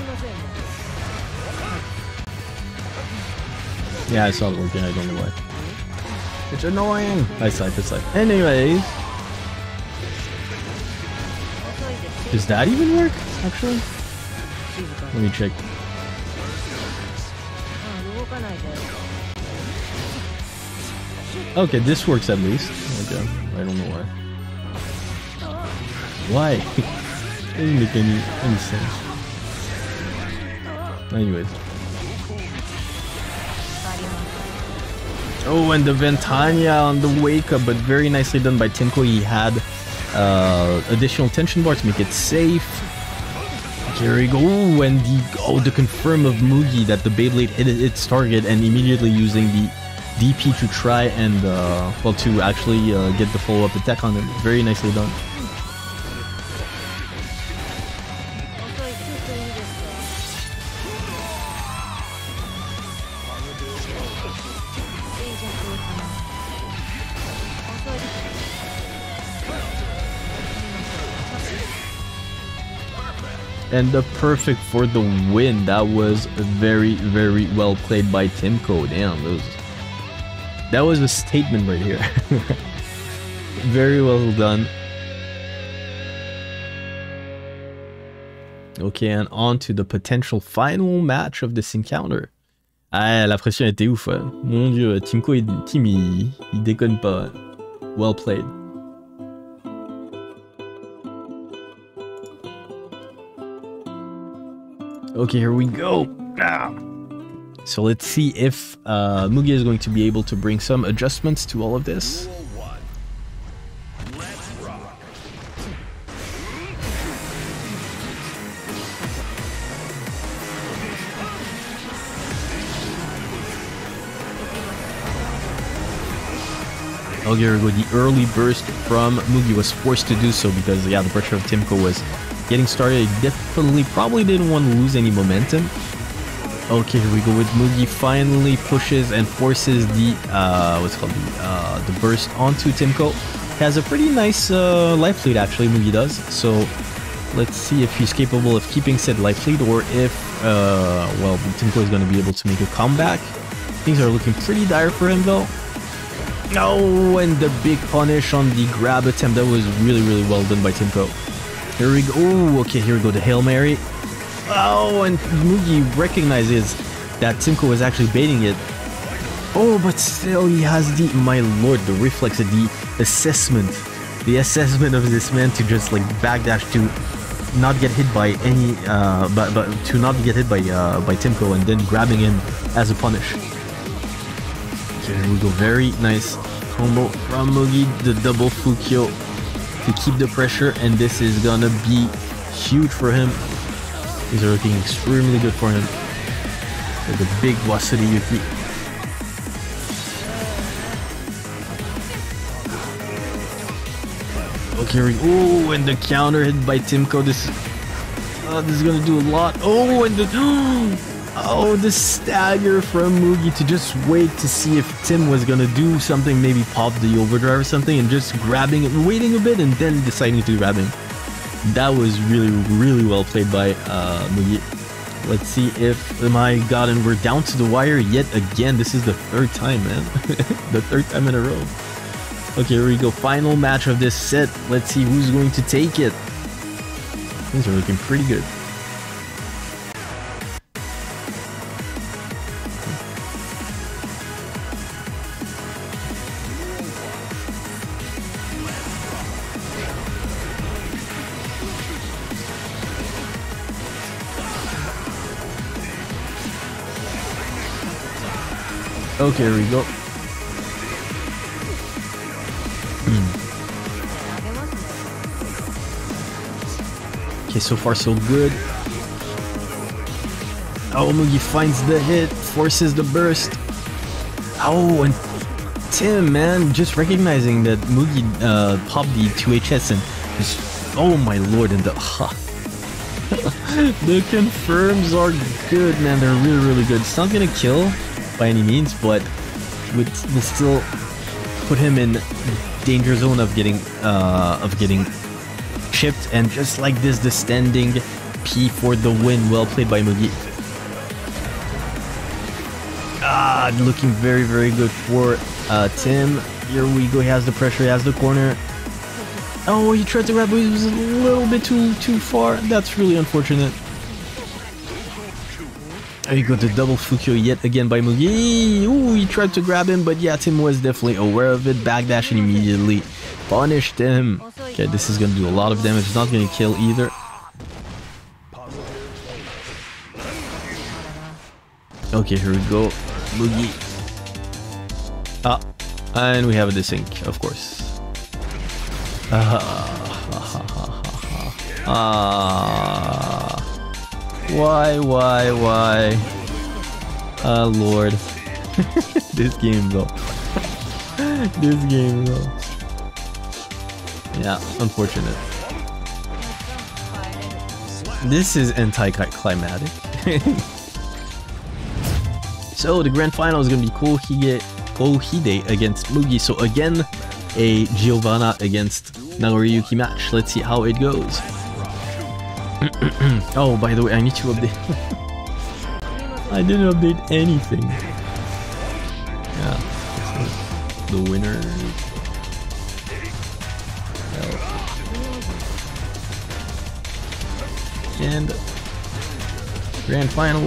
A: Yeah, I saw it working, I don't know why. It's annoying! Nice side, good side. Anyways. Does that even work, actually? Let me check. Okay, this works at least. Okay, I don't know why. Why? [LAUGHS] doesn't make any, any sense. Anyways. Oh, and the Ventania on the wake up, but very nicely done by TimKo. He had uh, additional tension bar to make it safe. Here we go, and the oh the confirm of Mugi that the Beyblade hit its target and immediately using the DP to try and uh, well to actually uh, get the follow up attack on it. Very nicely done. And the perfect for the win. That was very, very well played by TimKo. Damn, that was, that was a statement right here. [LAUGHS] very well done. Okay, and on to the potential final match of this encounter. Ah, la pression était ouf. Hein. Mon dieu, TimKo, il, Tim, il, il déconne pas. Well played. Okay, here we go. Ah. So let's see if uh, Mugi is going to be able to bring some adjustments to all of this. We go. The early burst from Mugi was forced to do so because, yeah, the pressure of Timko was getting started. Definitely probably didn't want to lose any momentum. Okay, here we go with Mugi finally pushes and forces the, uh, what's called the, uh, the burst onto Timko. Has a pretty nice uh, life lead actually, Mugi does. So let's see if he's capable of keeping said life lead or if, uh, well, Timko is going to be able to make a comeback. Things are looking pretty dire for him though. No, and the big punish on the grab attempt. That was really, really well done by Timko. Here we go. Ooh, okay, here we go. The Hail Mary. Oh, and Mugi recognizes that Timko is actually baiting it. Oh, but still he has the, my lord, the reflex, the assessment. The assessment of this man to just like backdash to not get hit by any, uh, but, but to not get hit by, uh, by Timko and then grabbing him as a punish. Okay, Here we go, very nice combo from Mugi, the double Fukyo to keep the pressure, and this is gonna be huge for him. These are looking extremely good for him. With the big Wasureyuki. Okay, oh, and the counter hit by Timko. This, uh, this is gonna do a lot. Oh, and the [GASPS] Oh, the stagger from Mugi to just wait to see if Tim was gonna do something, maybe pop the overdrive or something, and just grabbing it, waiting a bit, and then deciding to grab him. That was really, really well played by uh, Mugi. Let's see if my god, and we're down to the wire yet again. This is the third time, man. [LAUGHS] the third time in a row. Okay, here we go. Final match of this set. Let's see who's going to take it. Things are looking pretty good. Okay, here we go. Hmm. Okay, so far so good. Oh, Mugi finds the hit, forces the burst. Oh, and Tim, man, just recognizing that Mugi uh, popped the 2HS and just, oh my lord, and the, uh, [LAUGHS] the confirms are good, man, they're really, really good. It's not gonna kill, by any means, but would still put him in danger zone of getting uh, of getting chipped. And just like this, the standing P for the win. Well played by Mugi. Ah, looking very very good for uh, Tim. Here we go. He has the pressure. He has the corner. Oh, he tried to grab, but he was a little bit too too far. That's really unfortunate. There you go, the double Fukyo yet again by Mugi. Ooh, he tried to grab him, but yeah, Tim was definitely aware of it. Backdash and immediately punished him. Okay, this is gonna do a lot of damage. It's not gonna kill either. Okay, here we go. Mugi. Ah, and we have a desync, of course. Ah, ah, why, why, why? Ah, uh, lord. [LAUGHS] this game though. [LAUGHS] this game though. Yeah, unfortunate. This is anti-climatic. [LAUGHS] so the grand final is gonna be Kouhide, Kouhide against Mugi. So again, a Giovanna against Nagoriyuki match. Let's see how it goes. Oh, by the way, I need to update. [LAUGHS] I didn't update anything. Yeah, the winner. And grand final.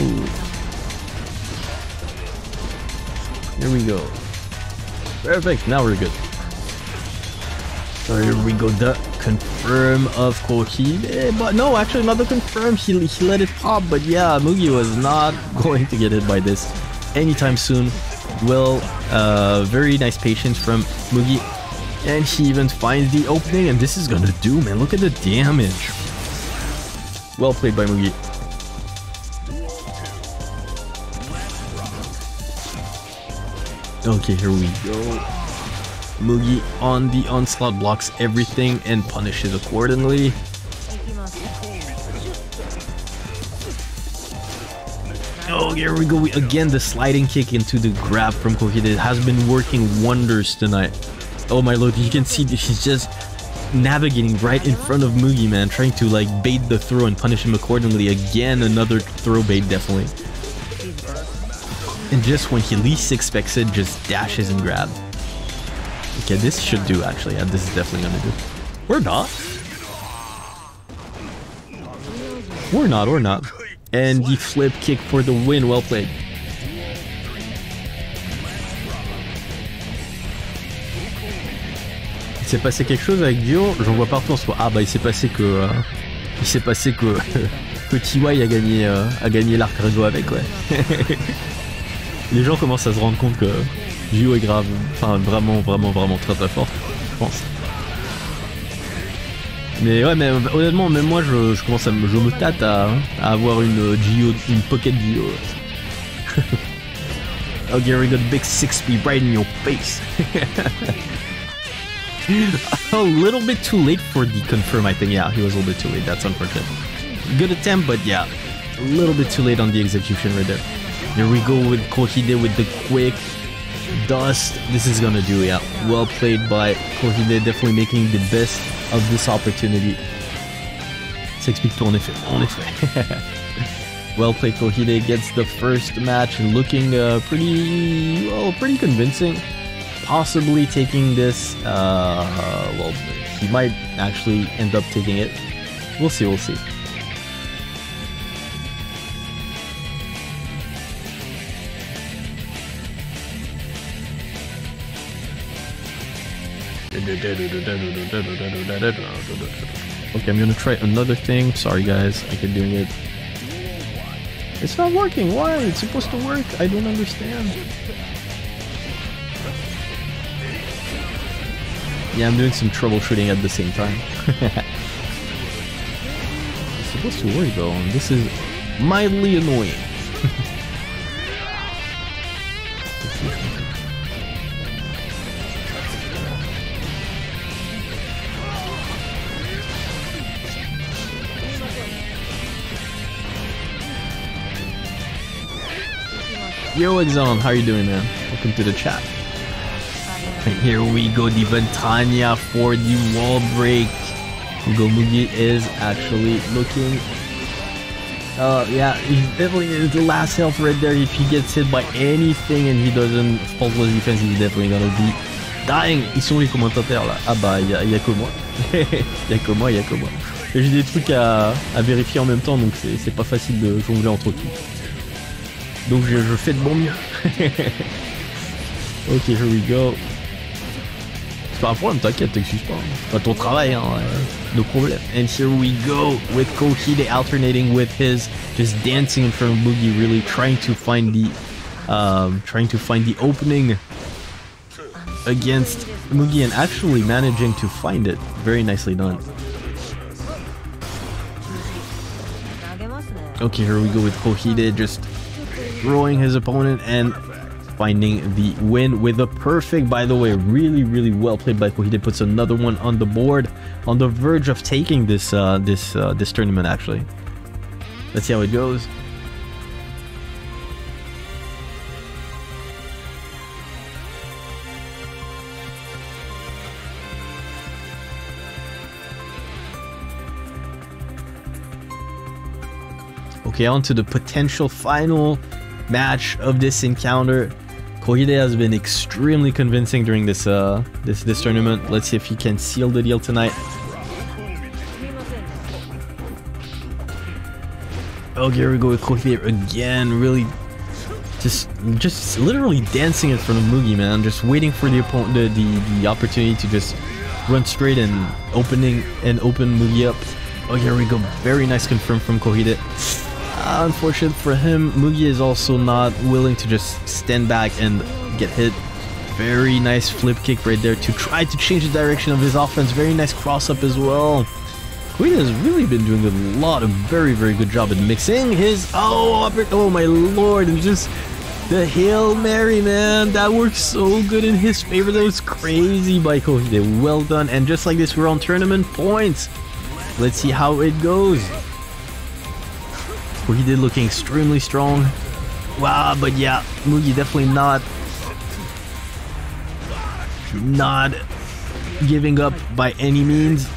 A: Here we go. Perfect. Now we're good. So here we go, the confirm of Kouhide, but no, actually not the confirm, he, he let it pop, but yeah, Mugi was not [LAUGHS] going to get hit by this anytime soon. Well, uh, very nice patience from Mugi, and he even finds the opening, and this is gonna do, man, look at the damage. Well played by Mugi. Okay, here we go. Mugi on the onslaught blocks everything and punishes accordingly. Oh, here we go. Again, the sliding kick into the grab from Kouhide has been working wonders tonight. Oh my lord, you can see he's just navigating right in front of Mugi, man, trying to like bait the throw and punish him accordingly. Again, another throw bait, definitely. And just when he least expects it, just dashes and grab. Okay, this should do actually. Yeah, this is definitely gonna do. We're not. We're not, we're not. And the flip kick for the win, well played. Il s'est passé quelque chose avec Dio, j'en vois partout en moment. Ah bah il s'est passé que... Euh, il s'est passé que... [LAUGHS] que TY a gagné, euh, a gagné l'arc réseau avec, ouais. [LAUGHS] Les gens commencent à se rendre compte que Gio est grave, enfin vraiment, vraiment, vraiment très très fort, je pense. Mais ouais, mais honnêtement, même moi, je, commence à me, je me tâte à, avoir une Gio, une Pocket Gio. [LAUGHS] oh, Gary got big 6 right in your face. [LAUGHS] a little bit too late for the confirm, I think. Yeah, he was a little bit too late. That's unfortunate. Good attempt, but yeah, a little bit too late on the execution right there. Here we go with Kohide with the quick dust. This is gonna do, yeah. Well played by Kouhide, definitely making the best of this opportunity. Ça explique tout en effet. En effet. well played Kouhide gets the first match looking uh, pretty, well, pretty convincing. Possibly taking this, uh, well, he might actually end up taking it. We'll see, we'll see. Okay, I'm gonna try another thing. Sorry guys, I keep doing it. It's not working. Why? It's supposed to work. I don't understand. Yeah, I'm doing some troubleshooting at the same time. [LAUGHS] it's supposed to work though, and this is mildly annoying. [LAUGHS] Yo, Exxon, how are you doing, man? Welcome to the chat. And here we go, the Ventania for the wall break. Mugi is actually looking. Uh, yeah, he's definitely the last health right there. If he gets hit by anything and he doesn't faultless defense, he's definitely gonna be dying. Ils sont les commentateurs là. Ah bah, il y, a que moi. Il [LAUGHS] y a que moi, il y a que moi. J'ai des trucs à, à, vérifier en même temps, donc c'est pas facile de jongler entre tout. Donc je, je fais de mon mieux. [LAUGHS] ok, here we go. C'est pas un problème, t'inquiète, t'excuses pas. Pas ton travail, hein. No problem. And here we go with Kouhide alternating with his just dancing in front of Mugi, really trying to find the um, trying to find the opening against Mugi and actually managing to find it. Very nicely done. Okay, here we go with Kouhide just throwing his opponent and finding the win with a perfect by the way really really well played by Kouhide. Puts another one on the board on the verge of taking this uh, this uh, this tournament actually. Let's see how it goes. Okay, on to the potential final match of this encounter. Kouhide has been extremely convincing during this uh, this this tournament. Let's see if he can seal the deal tonight. Oh, here we go with Kouhide again. Really, just just literally dancing in front of Mugi, man. Just waiting for the opponent, the, the the opportunity to just run straight and opening and open Mugi up. Oh, here we go. Very nice confirm from Kouhide. Uh, unfortunate for him, Mugi is also not willing to just stand back and get hit. Very nice flip kick right there to try to change the direction of his offense. Very nice cross up as well. Queen has really been doing a lot of very, very good job at mixing his... Oh, oh my lord, and just The Hail Mary, man. That worked so good in his favor. That was crazy by Kouhide. Well done. And just like this, we're on tournament points. Let's see how it goes. Kouhide looking extremely strong. Wow, but yeah, Mugi definitely not not giving up by any means.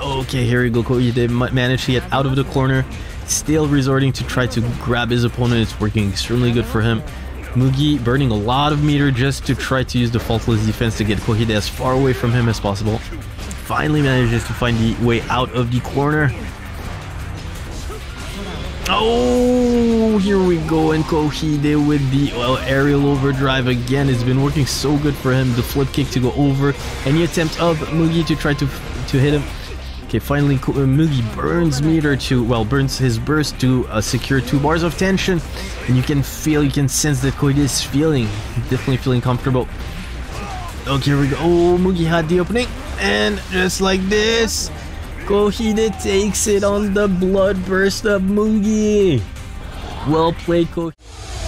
A: Okay, here we go. Kouhide managed to get out of the corner. Still resorting to try to grab his opponent. It's working extremely good for him. Mugi burning a lot of meter just to try to use the faultless defense to get Kouhide as far away from him as possible. Finally manages to find the way out of the corner. Oh, here we go, and Kouhide with the well, aerial overdrive again. It's been working so good for him. The flip kick to go over. Any attempt of Mugi to try to to hit him. Okay, finally uh, Mugi burns meter to, well, burns his burst to uh, secure two bars of tension. And you can feel, you can sense that Kouhide is feeling, definitely feeling comfortable. Okay, here we go. Oh, Mugi had the opening. And just like this, Kouhide takes it on the blood burst of Mugi. Well played, Kouhide.